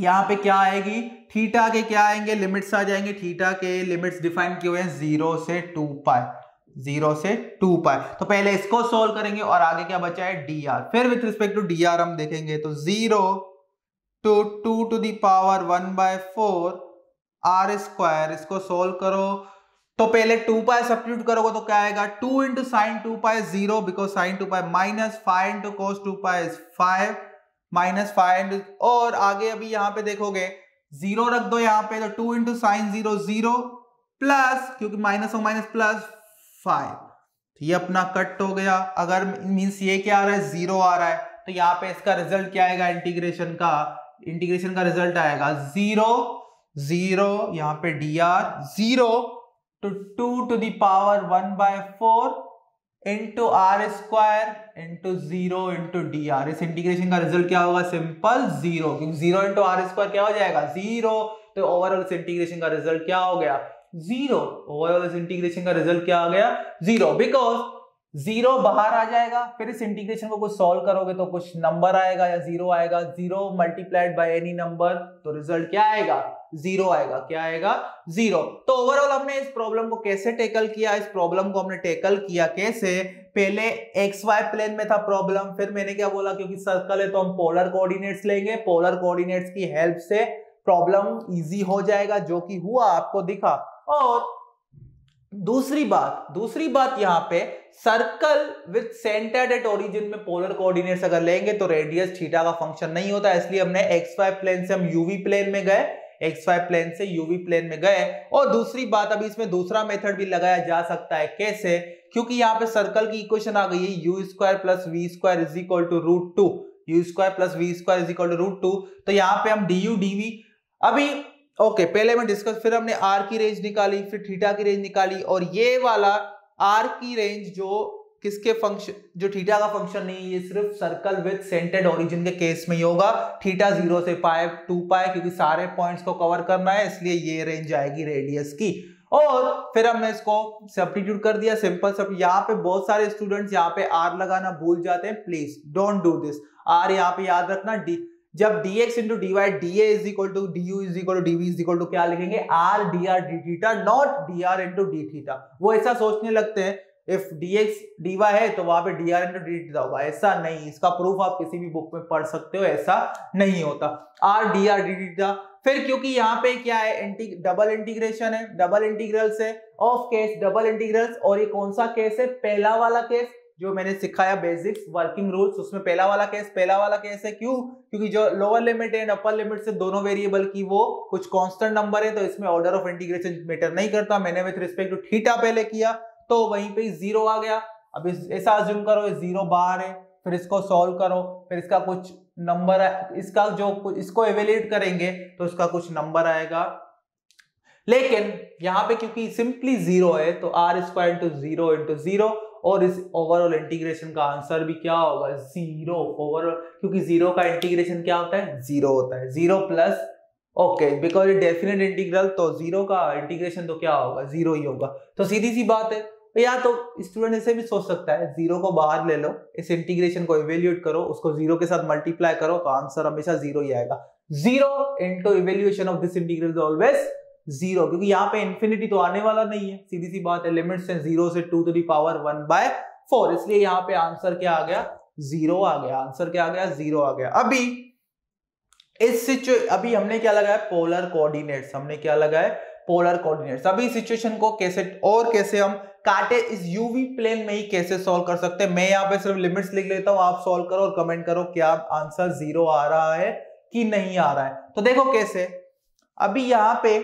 यहाँ पे क्या आएगी? थीटा के क्या आएँगे? लिमिट्स आ जाएँगे. थीटा के लिमिट्स डिफाइन किए हुए हैं ज़ीरो से टू पाई ज़ीरो से टू तो पहले इसको सोल्व करेंगे और आगे क्या बचा है? डी आर फिर with respect to d r हम देखेंगे तो zero to two to the power one by four r square इसको सोल्व करो. तो पहले टू पाई सब्सिट्यूट करोगे तो क्या आएगा? Two into sine two pi zero because sine two pi minus five into cos two pi five minus five into और आगे अभी यहाँ पे देखोगे, ज़ीरो रख दो यहाँ पे तो two into sine zero zero plus क्योंकि माइनस और माइनस प्लस फाइव ये अपना कट हो गया। अगर मीन्स ये क्या आ रहा है? ज़ीरो आ रहा है। तो यहाँ पे इसका रिज़ल्ट क्या आएगा? इंटीग्रेशन का इंटीग्रेशन का रिज़ल्ट आएगा। ज़ीरो ज़ीरो, यहाँ पे d r zero. To two to the power one by four into r square into zero into d r इस इंटीग्रेशन का रिज़ल्ट क्या होगा? सिंपल ज़ीरो क्योंकि ज़ीरो इंटू आर स्क्वायर क्या हो जाएगा? ज़ीरो तो ओवरऑल इस इंटीग्रेशन का रिज़ल्ट क्या हो गया? ज़ीरो ओवरऑल इस इंटीग्रेशन का रिज़ल्ट क्या हो गया? ज़ीरो बिकॉज़ ज़ीरो बाहर आ जाएगा, फिर इस इंटीग्रेशन को कुछ सॉल्व करोगे तो कुछ नंबर आएगा या ज़ीरो आएगा। Zero multiplied by any number तो रिज़ल्ट क्या आएगा? ज़ीरो आएगा। क्या आएगा? ज़ीरो तो ओवरऑल हमने इस प्रॉब्लम को कैसे टेकल किया? इस प्रॉब्लम को हमने टेकल किया कैसे? पहले एक्स वाई प्लेन में था प्रॉब्लम फिर मैंने क्या बोला? क्योंकि सर्कल है तो हम पोलर कोऑर्डिनेट्स लेंगे। पोलर कोऑर्डिनेट्स की हेल्प से प्रॉब्लम इजी हो जाएगा, जो कि हुआ आपको दिखा। और दूसरी बात दूसरी बात यहाँ पे circle with centered at origin में पोलर कोऑर्डिनेट्स अगर लेंगे तो रेडियस थीटा का फ़ंक्शन नहीं होता, इसलिए हमने एक्स वाई प्लेन से हम यूवी प्लेन में गए एक्स वाई प्लेन से यूवी प्लेन में गए। और दूसरी बात, अभी इसमें दूसरा मेथड भी लगाया जा सकता है, कैसे? क्योंकि यहाँ पे सर्कल की इक्वेशन आ गई है u square plus v square is equal to root two u square plus v square is equal to root two तो यहाँ पे हम डी यू डी वी अभी ओके पहले मैं डिस्कस फिर हमने आर की रेंज निकाली, फिर थीटा की रेंज निकाली, और ये वाला आर की रेंज जो किसके फ़ंक्शन जो थीटा का फ़ंक्शन नहीं है, ये सिर्फ़ सर्कल विथ सेंटेड ओरिजिन के केस में ही होगा। थीटा ज़ीरो से पाए टू पाए क्योंकि सारे पॉइंट्स को कवर करना है, इसलिए ये रेंज आएगी रेडियस की। और फिर हमने इसको सब्सटीट्यूट कर दिया सिंपल सब यहाँ पे बहुत सारे स्टूडेंट्स यहाँ पे आर लगाना भूल जाते हैं। Please don't do this r यहाँ पे याद रखना डी जब dx into d y d is equal to d u is equal to d v is equal to क्या लिखेंगे? R d r d theta not d r into d theta वो ऐसा सोचने लगते हैं इफ़ dx dy है तो वहाँ पे dr इंटू डी थीटा होगा। ऐसा नहीं, इसका प्रूफ आप किसी भी बुक में पढ़ सकते हो, ऐसा नहीं होता। r dr डी थीटा फिर क्योंकि यहाँ पे क्या है इंटी डबल इंटीग्रेशन है डबल इंटीग्रल्स है ऑफ़ केस डबल इंटीग्रल्स और ये कौन सा केस है? पहला वाला केस जो मैंने सिखाया बेसिक्स वर्किंग रूल्स उसमें पहला वाला केस पहला वाला केस है क्यों? क्योंकि जो lower limit and upper limit से दोनों वेरिएबल की वो कुछ कांस्टेंट नंबर है तो इसमें ऑर्डर ऑफ़ इंटीग्रेशन मैटर नहीं करता। मैंने विथ रिस्पेक्ट टू थीटा पहले किया तो वहीं पे ज़ीरो आ गया। अब ऐसा अज्यूम करो ज़ीरो बाहर है, फिर इसको सॉल्व करो, फिर इसका कुछ नंबर इसका जो इसको एवेल्यूट करेंगे तो इसका कुछ नंबर आएगा। लेकिन यहाँ पे क्योंकि सिंपली ज़ीरो है तो r square into zero into zero और इस ओवरऑल इंटीग्रेशन का आंसर भी क्या होगा? ज़ीरो ओवरऑल क्योंकि ज़ीरो का इंटीग्रेशन क्या होता है? ज़ीरो होता है। Zero plus okay because definite integral तो ज़ीरो का इंटीग्रेशन तो क्या होगा? ज़ीरो ही होगा। तो सीधी सी बात है। या तो स्टूडेंट ऐसे भी सोच सकता है ज़ीरो को बाहर ले लो, इस इंटीग्रेशन को इवेल्यूएट करो, उसको ज़ीरो के साथ मल्टीप्लाई करो तो आंसर हमेशा ज़ीरो ही आएगा। Zero into evaluation of this integral always zero, क्योंकि यहाँ पे इंफिनिटी तो आने वाला नहीं है। सीधी सी बात है लिमिट से ज़ीरो से two to the power one by four इसलिए यहाँ पे आंसर क्या आ गया? ज़ीरो आ गया। आंसर क्या आ गया? ज़ीरो आ गया। अभी इस सिचु अभी हमने क्या लगाया? पोलर कोऑर्डिनेट्स हमने क्या लगाया? पोलर कोऑर्डिनेट्स अभी सिचुएशन को कैसे, और कैसे हम काटे? इस यूवी प्लेन में ही कैसे सॉल्व कर सकते हैं? मैं यहाँ पे सिर्फ़ लिमिट्स लिख लेता हूँ, आप सॉल्व करो और कमेंट करो क्या आंसर ज़ीरो आ रहा है कि नहीं आ रहा है। तो देखो कैसे? अभी यहाँ पे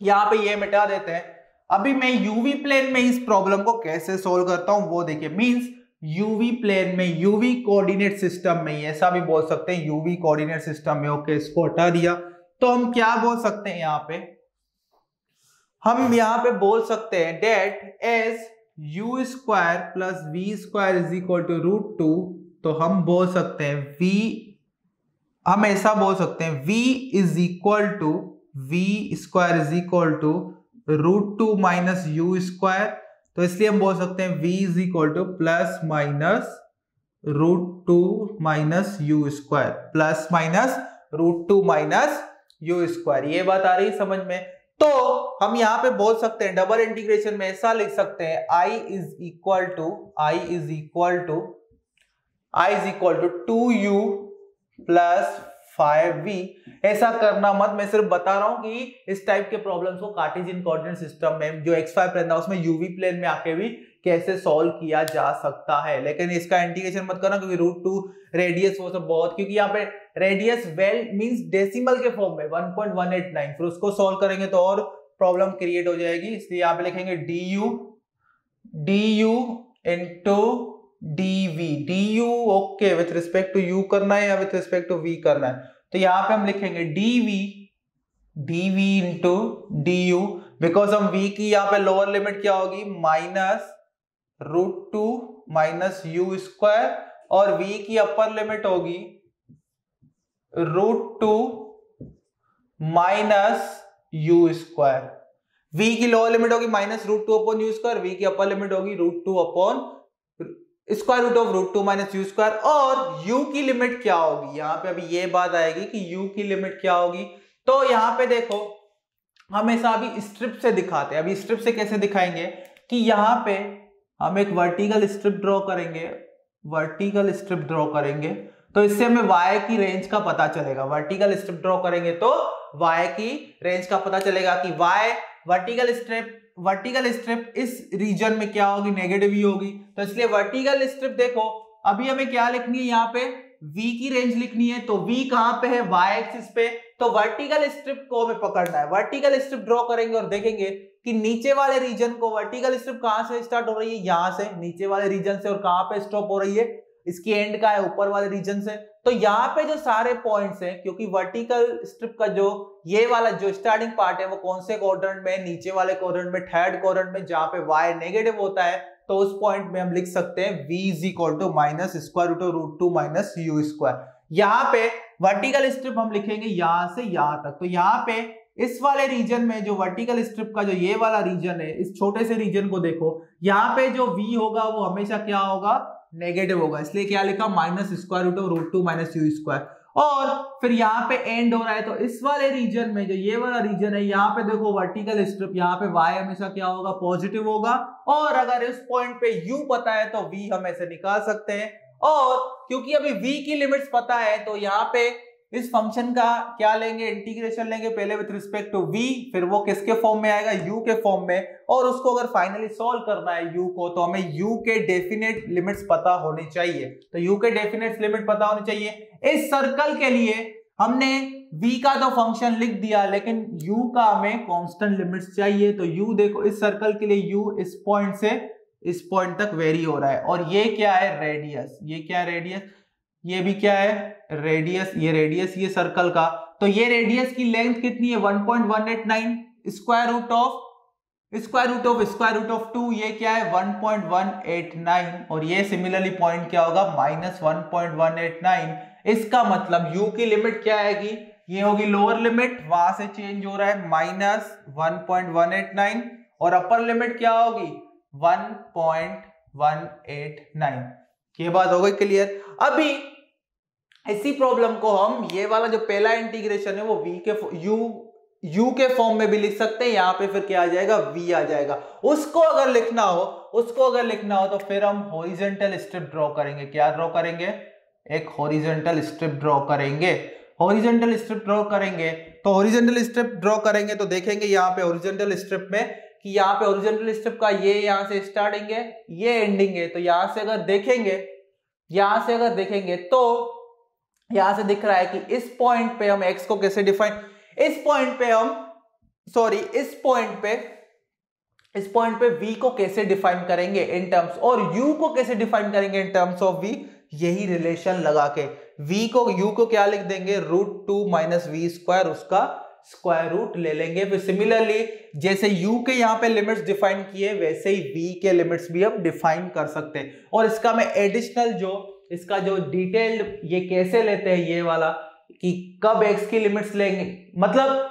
यहाँ पे ये मिटा देते हैं। अभी मैं यूवी प्लेन में इस प्रॉब्लम को कैसे सोल्व करता हूँ, वो देखिए। मींस यूवी प्लेन में यूवी कोऑर्डिनेट सिस्टम में, ऐसा भी बोल सकते हैं यूवी कोऑर्डिनेट सिस्टम में ओके इसको हटा दिया। तो हम क्या बोल सकते हैं यहाँ पे? हम यहाँ पे बोल सकते हैं that as u square plus v square is equal to root two तो हम बोल सकते हैं v, हम ऐसा बोल सकते हैं v is equal to v square is equal to root two minus u square तो इसलिए हम बोल सकते हैं v is equal to plus minus root two minus u square plus minus root two minus u square ये बात आ रही है समझ में? तो हम यहाँ पे बोल सकते हैं डबल इंटीग्रेशन में ऐसा लिख सकते हैं, i is equal to I is equal to i is equal to two u plus five v. ऐसा करना मत, मैं सिर्फ़ बता रहा हूँ कि इस टाइप के प्रॉब्लम्स को कार्टेशियन कोऑर्डिनेट सिस्टम में, जो एक्स फाइव रहता है उसमें यूवी प्लेन में आके भी कैसे सॉल्व किया जा सकता है। लेकिन इसका इंटीग्रेशन मत करना, क्योंकि रूट टू रेडियस वो सब बहुत, क्योंकि यहाँ पे रेडियस वेल मींस डेसिमल के फॉर्म में 1.189 फिर उसको सॉल्व करेंगे तो और प्रॉब्लम क्रिएट हो जाएगी। इसलिए यहाँ पे लिखेंगे d u d u into d v d u okay with respect to u करना है या विथ रिस्पेक्ट टू वी करना है? तो यहाँ पे हम लिखेंगे d v d v into d u because हम वी की यहाँ पे लोअर लिमिट क्या होगी? Minus root two minus u square और v की अपर लिमिट होगी root two minus u square v की लोअर लिमिट होगी minus root two upon u square v की अपर लिमिट होगी root two upon square root of root two minus u square और u की limit क्या होगी? यहाँ पे अभी ये बात आएगी कि u की लिमिट क्या होगी। तो यहाँ पे देखो हमेशा अभी स्ट्रिप से दिखाते हैं। अभी स्ट्रिप से कैसे दिखाएँगे कि यहाँ पे हम एक वर्टिकल स्ट्रिप ड्रॉ करेंगे। वर्टिकल स्ट्रिप ड्रॉ करेंगे। तो इससे हमें वाई की रेंज का पता चलेगा। वर्टिकल स्ट्रिप ड्रॉ करेंगे तो वाई की रेंज का पता चलेगा कि y vertical strip vertical strip इस रीजन में क्या होगी? नेगेटिव ही होगी। तो इसलिए वर्टिकल स्ट्रिप देखो, अभी हमें क्या लिखनी है यहाँ पे? V की रेंज लिखनी है तो v कहाँ पे है? Y एक्सिस पे। तो वर्टिकल स्ट्रिप को हमें पकड़ना है। वर्टिकल स्ट्रिप ड्रॉ करेंगे और देखेंगे कि नीचे वाले रीजन को वर्टिकल स्ट्रिप कहाँ से स्टार्ट हो रही है? यहाँ से नीचे वाले रीजन से और कहाँ पे स्टॉप हो रही है? इसकी एंड का है? ऊपर वाले रीजन से। तो यहाँ पे जो सारे पॉइंट्स हैं, क्योंकि वर्टिकल स्ट्रिप का जो ये वाला जो स्टार्टिंग पार्ट है, वो कौन से क्वाड्रेंट में, नीचे वाले क्वाड्रेंट में थर्ड क्वाड्रेंट में, जहाँ पे वाई नेगेटिव होता है तो उस पॉइंट में हम लिख सकते हैं v is equal to minus square root root two minus u square यहाँ पे वर्टिकल स्ट्रिप हम लिखेंगे यहाँ से यहाँ तक। तो यहाँ पे इस वाले रीजन में जो वर्टिकल स्ट्रिप का जो ये वाला रीजन है, इस छोटे से रीजन को देखो, यहाँ पे जो v होगा, वो हमेशा क्या होगा? नेगेटिव होगा। इसलिए क्या लिखा? Minus square root of root two minus u square और फिर यहाँ पे एंड हो रहा है तो इस वाले रीजन में जो ये वाला रीजन है, यहाँ पे देखो वर्टिकल स्ट्रिप यहाँ पे वाई हमेशा क्या होगा? पॉजिटिव होगा। और अगर इस पॉइंट पे यू पता है तो वी हम ऐसे निकाल सकते हैं। और क्योंकि अभी वी की लिमिट्स पता है तो यहाँ पे इस फ़ंक्शन का क्या लेंगे? इंटीग्रेशन लेंगे पहले विथ रिस्पेक्ट टू v, फिर वो किसके फॉर्म में आएगा? U के फॉर्म में। और उसको अगर फाइनली सॉल्व करना है u को तो हमें u के डेफिनेट लिमिट्स पता होनी चाहिए। तो u के डेफिनेट लिमिट पता होनी चाहिए। इस सर्कल के लिए हमने v का तो फ़ंक्शन लिख दिया, लेकिन u का हमें कांस्टेंट लिमिट्स चाहिए। तो u देखो, इस सर्कल के लिए u इस पॉइंट से इस पॉइंट तक वेरी हो रहा है। और ये क्या है? रेडियस ये क्या है? रेडियस ये भी क्या है? रेडियस ये रेडियस ये सर्कल का। तो ये रेडियस की लेंथ कितनी है? 1.189 square root of square root of square root of two ये क्या है? 1.189 और ये सिमिलरली पॉइंट क्या होगा? माइनस वन इसका मतलब u की लिमिट क्या आएगी? ये होगी लोअर लिमिट वहाँ से चेंज हो रहा है माइनस वन और अपर लिमिट क्या होगी? 1.189 ये बात हो गई क्लियर अभी इसी प्रॉब्लम को हम ये वाला जो पहला इंटीग्रेशन है, वो v के u u के फॉर्म में भी लिख सकते हैं। यहाँ पे फिर क्या आ जाएगा? V आ जाएगा। उसको अगर लिखना हो, उसको अगर लिखना हो तो फिर हम हॉरिजेंटल स्ट्रिप ड्रॉ करेंगे। क्या ड्रॉ करेंगे? एक हॉरिजेंटल स्ट्रिप ड्रॉ करेंगे। हॉरिजेंटल स्ट्रिप ड्रॉ करेंगे। तो हॉरिजेंटल स्ट्रिप ड्रॉ करेंगे तो देखेंगे यहाँ पे हॉरिजेंटल स्ट्रिप में कि यहाँ पे ओरिजेंटल स्ट्रिप का ये यहाँ से स्टार्टिंग है, ये एंडिंग है। तो यहाँ से अगर देखेंगे, यहाँ से अगर देखेंगे तो यहाँ से दिख रहा है कि इस पॉइंट पे हम एक्स को कैसे डिफाइन इस पॉइंट पे हम सॉरी इस पॉइंट पे, इस पॉइंट पे v को कैसे डिफाइन करेंगे इन टर्म्स और u को कैसे डिफाइन करेंगे इन टर्म्स ऑफ़ v? यही रिलेशन लगा के। v को, u को क्या लिख देंगे? Root two minus V square उसका स्क्वायर रूट ले लेंगे। फिर सिमिलरली जैसे u के यहाँ पे लिमिट्स डिफाइन किए, वैसे ही v के लिमिट्स भी हम डिफाइन कर सकते हैं। और इसका मैं एडिशनल जो इसका जो डिटेल्ड ये कैसे लेते हैं ये वाला, कि कब x की लिमिट्स लेंगे। मतलब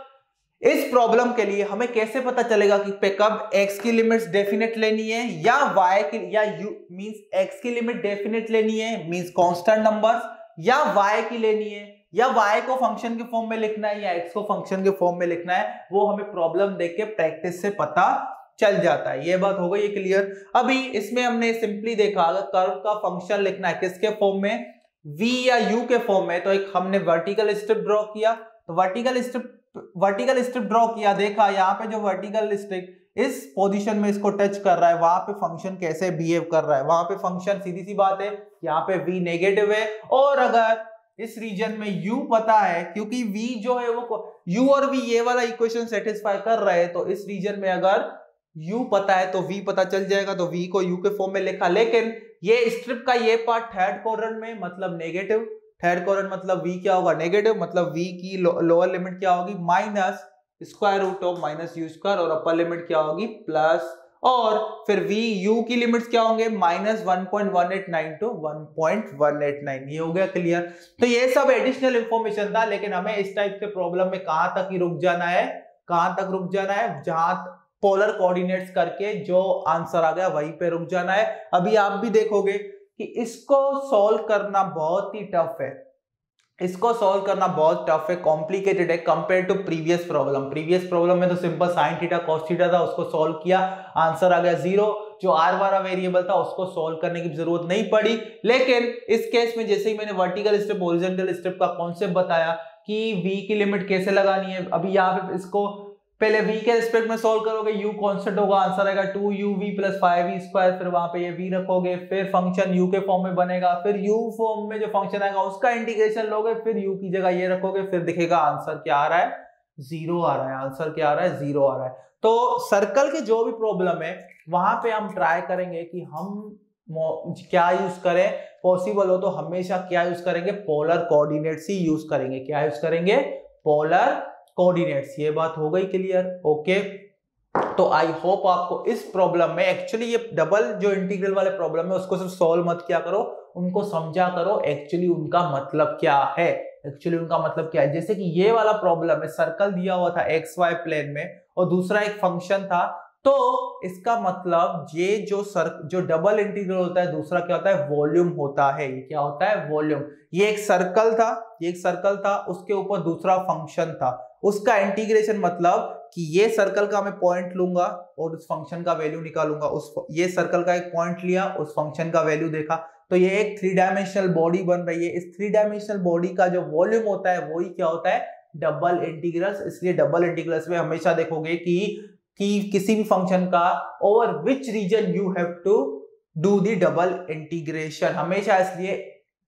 इस प्रॉब्लम के लिए हमें कैसे पता चलेगा कि पे कब x की लिमिट्स डेफिनेट लेनी है, या y की, या u मींस x की लिमिट डेफिनेट लेनी है मींस कांस्टेंट नंबर्स या y की लेनी है, या y को फ़ंक्शन के फॉर्म में लिखना है, या x को फ़ंक्शन के फॉर्म में लिखना है, वो हमें प्रॉब्लम देख के प्रैक्टिस से पता चल जाता है। ये बात हो गई क्लियर अभी इसमें हमने सिंपली देखा, अगर कर्व का फ़ंक्शन लिखना है, किसके फॉर्म में? V या u के फॉर्म में। तो एक हमने वर्टिकल स्ट्रिप ड्रॉ किया। तो vertical strip vertical strip draw किया। देखा, यहाँ पे जो वर्टिकल स्ट्रिप इस पोजीशन में इसको टच कर रहा है, वहाँ पे फ़ंक्शन कैसे बिहेव कर रहा है? वहाँ पे फ़ंक्शन सीधी सी बात है, यहाँ पे v नेगेटिव है। और अगर इस रीजन में u पता है, क्योंकि v जो है वो u और v ये वाला इक्वेशन सेटिस्फाई कर रहे हैं तो इस रीजन में अगर u पता है तो v पता चल जाएगा तो v को u के फॉर्म में लिखा। लेकिन ये स्ट्रिप का ये पार्ट थर्ड क्वाड्रेंट में मतलब नेगेटिव थर्ड क्वाड्रेंट मतलब v क्या होगा? नेगेटिव मतलब v की लोअर लिमिट क्या होगी? Minus square root of minus U square और अपर लिमिट क्या होगी? प्लस और फिर v, u की लिमिट्स क्या होंगे? Minus one point one eight nine to one point one eight nine ये हो गया क्लियर तो ये सब एडिशनल इंफॉर्मेशन था, लेकिन हमें इस टाइप के प्रॉब्लम में कहाँ तक ही रुक जाना है? कहाँ तक रुक जाना है? जहाँ पोलर कोऑर्डिनेट्स करके जो आंसर आ गया, वहीं पे रुक जाना है। अभी आप भी देखोगे कि इसको सॉल्व करना बहुत ही टफ है। इसको सॉल्व करना बहुत टफ है कॉम्प्लिकेटेड है compare to previous problem previous problem में तो simple sine theta cos theta था, उसको सॉल्व किया। आंसर आ गया ज़ीरो जो आर वाला वेरिएबल था, उसको सॉल्व करने की ज़रूरत नहीं पड़ी। लेकिन इस केस में जैसे ही मैंने वर्टिकल स्टेप ओरिजेंटल स्टेप का कॉन्सेप्ट बताया कि वी की लिमिट कैसे लगानी है, अभी यहाँ पे इसको पहले v के रिस्पेक्ट में सॉल्व करोगे, u कांस्टेंट होगा आंसर आएगा two U V plus five V square फिर वहाँ पे ये v रखोगे, फिर फ़ंक्शन u के फॉर्म में बनेगा, फिर u फॉर्म में जो फ़ंक्शन आएगा उसका इंटीग्रेशन लोगे, फिर u की जगह ये रखोगे, फिर दिखेगा आंसर क्या आ रहा है? ज़ीरो आ रहा है आंसर क्या आ रहा है? ज़ीरो आ रहा है। तो सर्कल के जो भी प्रॉब्लम है, वहाँ पे हम ट्राई करेंगे कि हम क्या यूज़ करें? पॉसिबल हो तो हमेशा क्या यूज़ करेंगे? पोलर कोऑर्डिनेट्स ही यूज़ करेंगे। क्या यूज़ करेंगे? पोलर कोऑर्डिनेट्स ये बात हो गई क्लियर ओके तो आई होप आपको इस प्रॉब्लम में एक्चुअली ये डबल जो इंटीग्रल वाले प्रॉब्लम है उसको सिर्फ़ सॉल्व मत किया करो, उनको समझा करो एक्चुअली उनका मतलब क्या है? एक्चुअली उनका मतलब क्या है? जैसे कि ये वाला प्रॉब्लम है सर्कल दिया हुआ था एक्स वाई प्लेन में और दूसरा एक फ़ंक्शन था तो इसका मतलब ये जो सर जो डबल इंटीग्रल होता है, दूसरा क्या होता है? वॉल्यूम होता है। ये क्या होता है? वॉल्यूम ये एक सर्कल था, ये एक सर्कल था, उसके ऊपर दूसरा फ़ंक्शन था। उसका इंटीग्रेशन मतलब कि ये सर्कल का मैं पॉइंट लूँगा और उस फ़ंक्शन का वैल्यू निकालूँगा। उस ये सर्कल का एक पॉइंट लिया, उस फ़ंक्शन का वैल्यू देखा। तो ये एक थ्री डायमेंशनल बॉडी बन रही है। इस थ्री डायमेंशनल बॉडी का जो वॉल्यूम होता है, वही क्या होता है? डबल इंटीग्रल्स इसलिए डबल इंटीग्रल्स में हमेशा देखोगे कि कि किसी भी फ़ंक्शन का over which region you have to do the double integration हमेशा इसलिए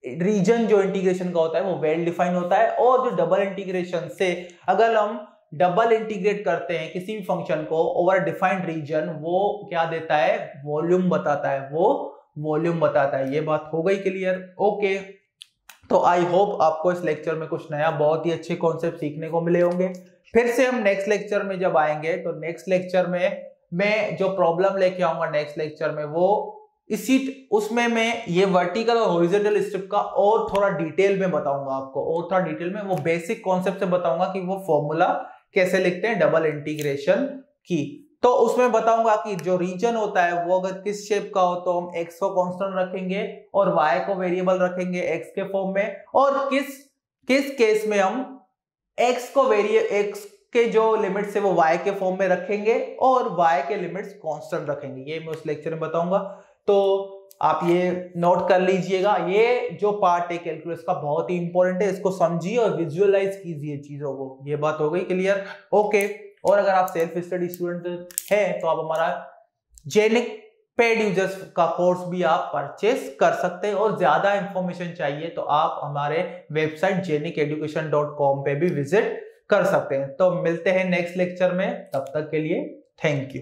रीजन जो इंटीग्रेशन का होता है, वो वेल डिफाइन होता है और जो डबल इंटीग्रेशन से अगर हम डबल इंटीग्रेट करते हैं किसी भी फ़ंक्शन को ओवर डिफाइंड रीजन वो क्या देता है? वॉल्यूम बताता है, वो वॉल्यूम बताता है। ये बात हो गई क्लियर ओके तो आई होप आपको इस लेक्चर में कुछ नया, बहुत ही अच्छे कॉन्सेप्ट सीखने को मिले होंगे। फिर से हम नेक्स्ट लेक्चर में जब आएँगे तो नेक्स्ट लेक्चर में मैं जो प्रॉब्लम लेके आऊँगा नेक्स्ट लेक्चर में, वो इसी उसमें मैं ये वर्टिकल और हॉरिजॉन्टल स्ट्रिप का और थोड़ा डिटेल में बताऊँगा आपको। और थोड़ा डिटेल में वो बेसिक कॉन्सेप्ट से बताऊँगा कि वो फॉर्मूला कैसे लिखते हैं डबल इंटीग्रेशन की। तो उसमें बताऊँगा कि जो रीजन होता है, वो अगर किस शेप का हो तो हम एक्स को कांस्टेंट रखेंगे और वाई को वेरिएबल रखेंगे एक्स के फॉर्म में। और किस किस केस में हम एक्स को वेरिए एक्स के जो लिमिट्स है, वो y के फॉर्म में रखेंगे और y के लिमिट्स कांस्टेंट रखेंगे। ये मैं उस लेक्चर में बताऊँगा। तो आप ये नोट कर लीजिएगा। ये जो पार्ट है कैलकुलस का बहुत ही इंपॉर्टेंट है। इसको समझिए और विजुअलाइज कीजिए चीज़ों को। ये बात हो गई क्लियर ओके और अगर आप सेल्फ स्टडी स्टूडेंट हैं तो आप हमारा जेनिक पेड यूज़र्स का कोर्स भी आप परचेस कर सकते हैं। और ज़्यादा इंफॉर्मेशन चाहिए तो आप हमारे वेबसाइट जेनिक एजुकेशन डॉट कॉम पे भी विज़िट कर सकते हैं। तो मिलते हैं नेक्स्ट लेक्चर में। तब तक के लिए थैंक यू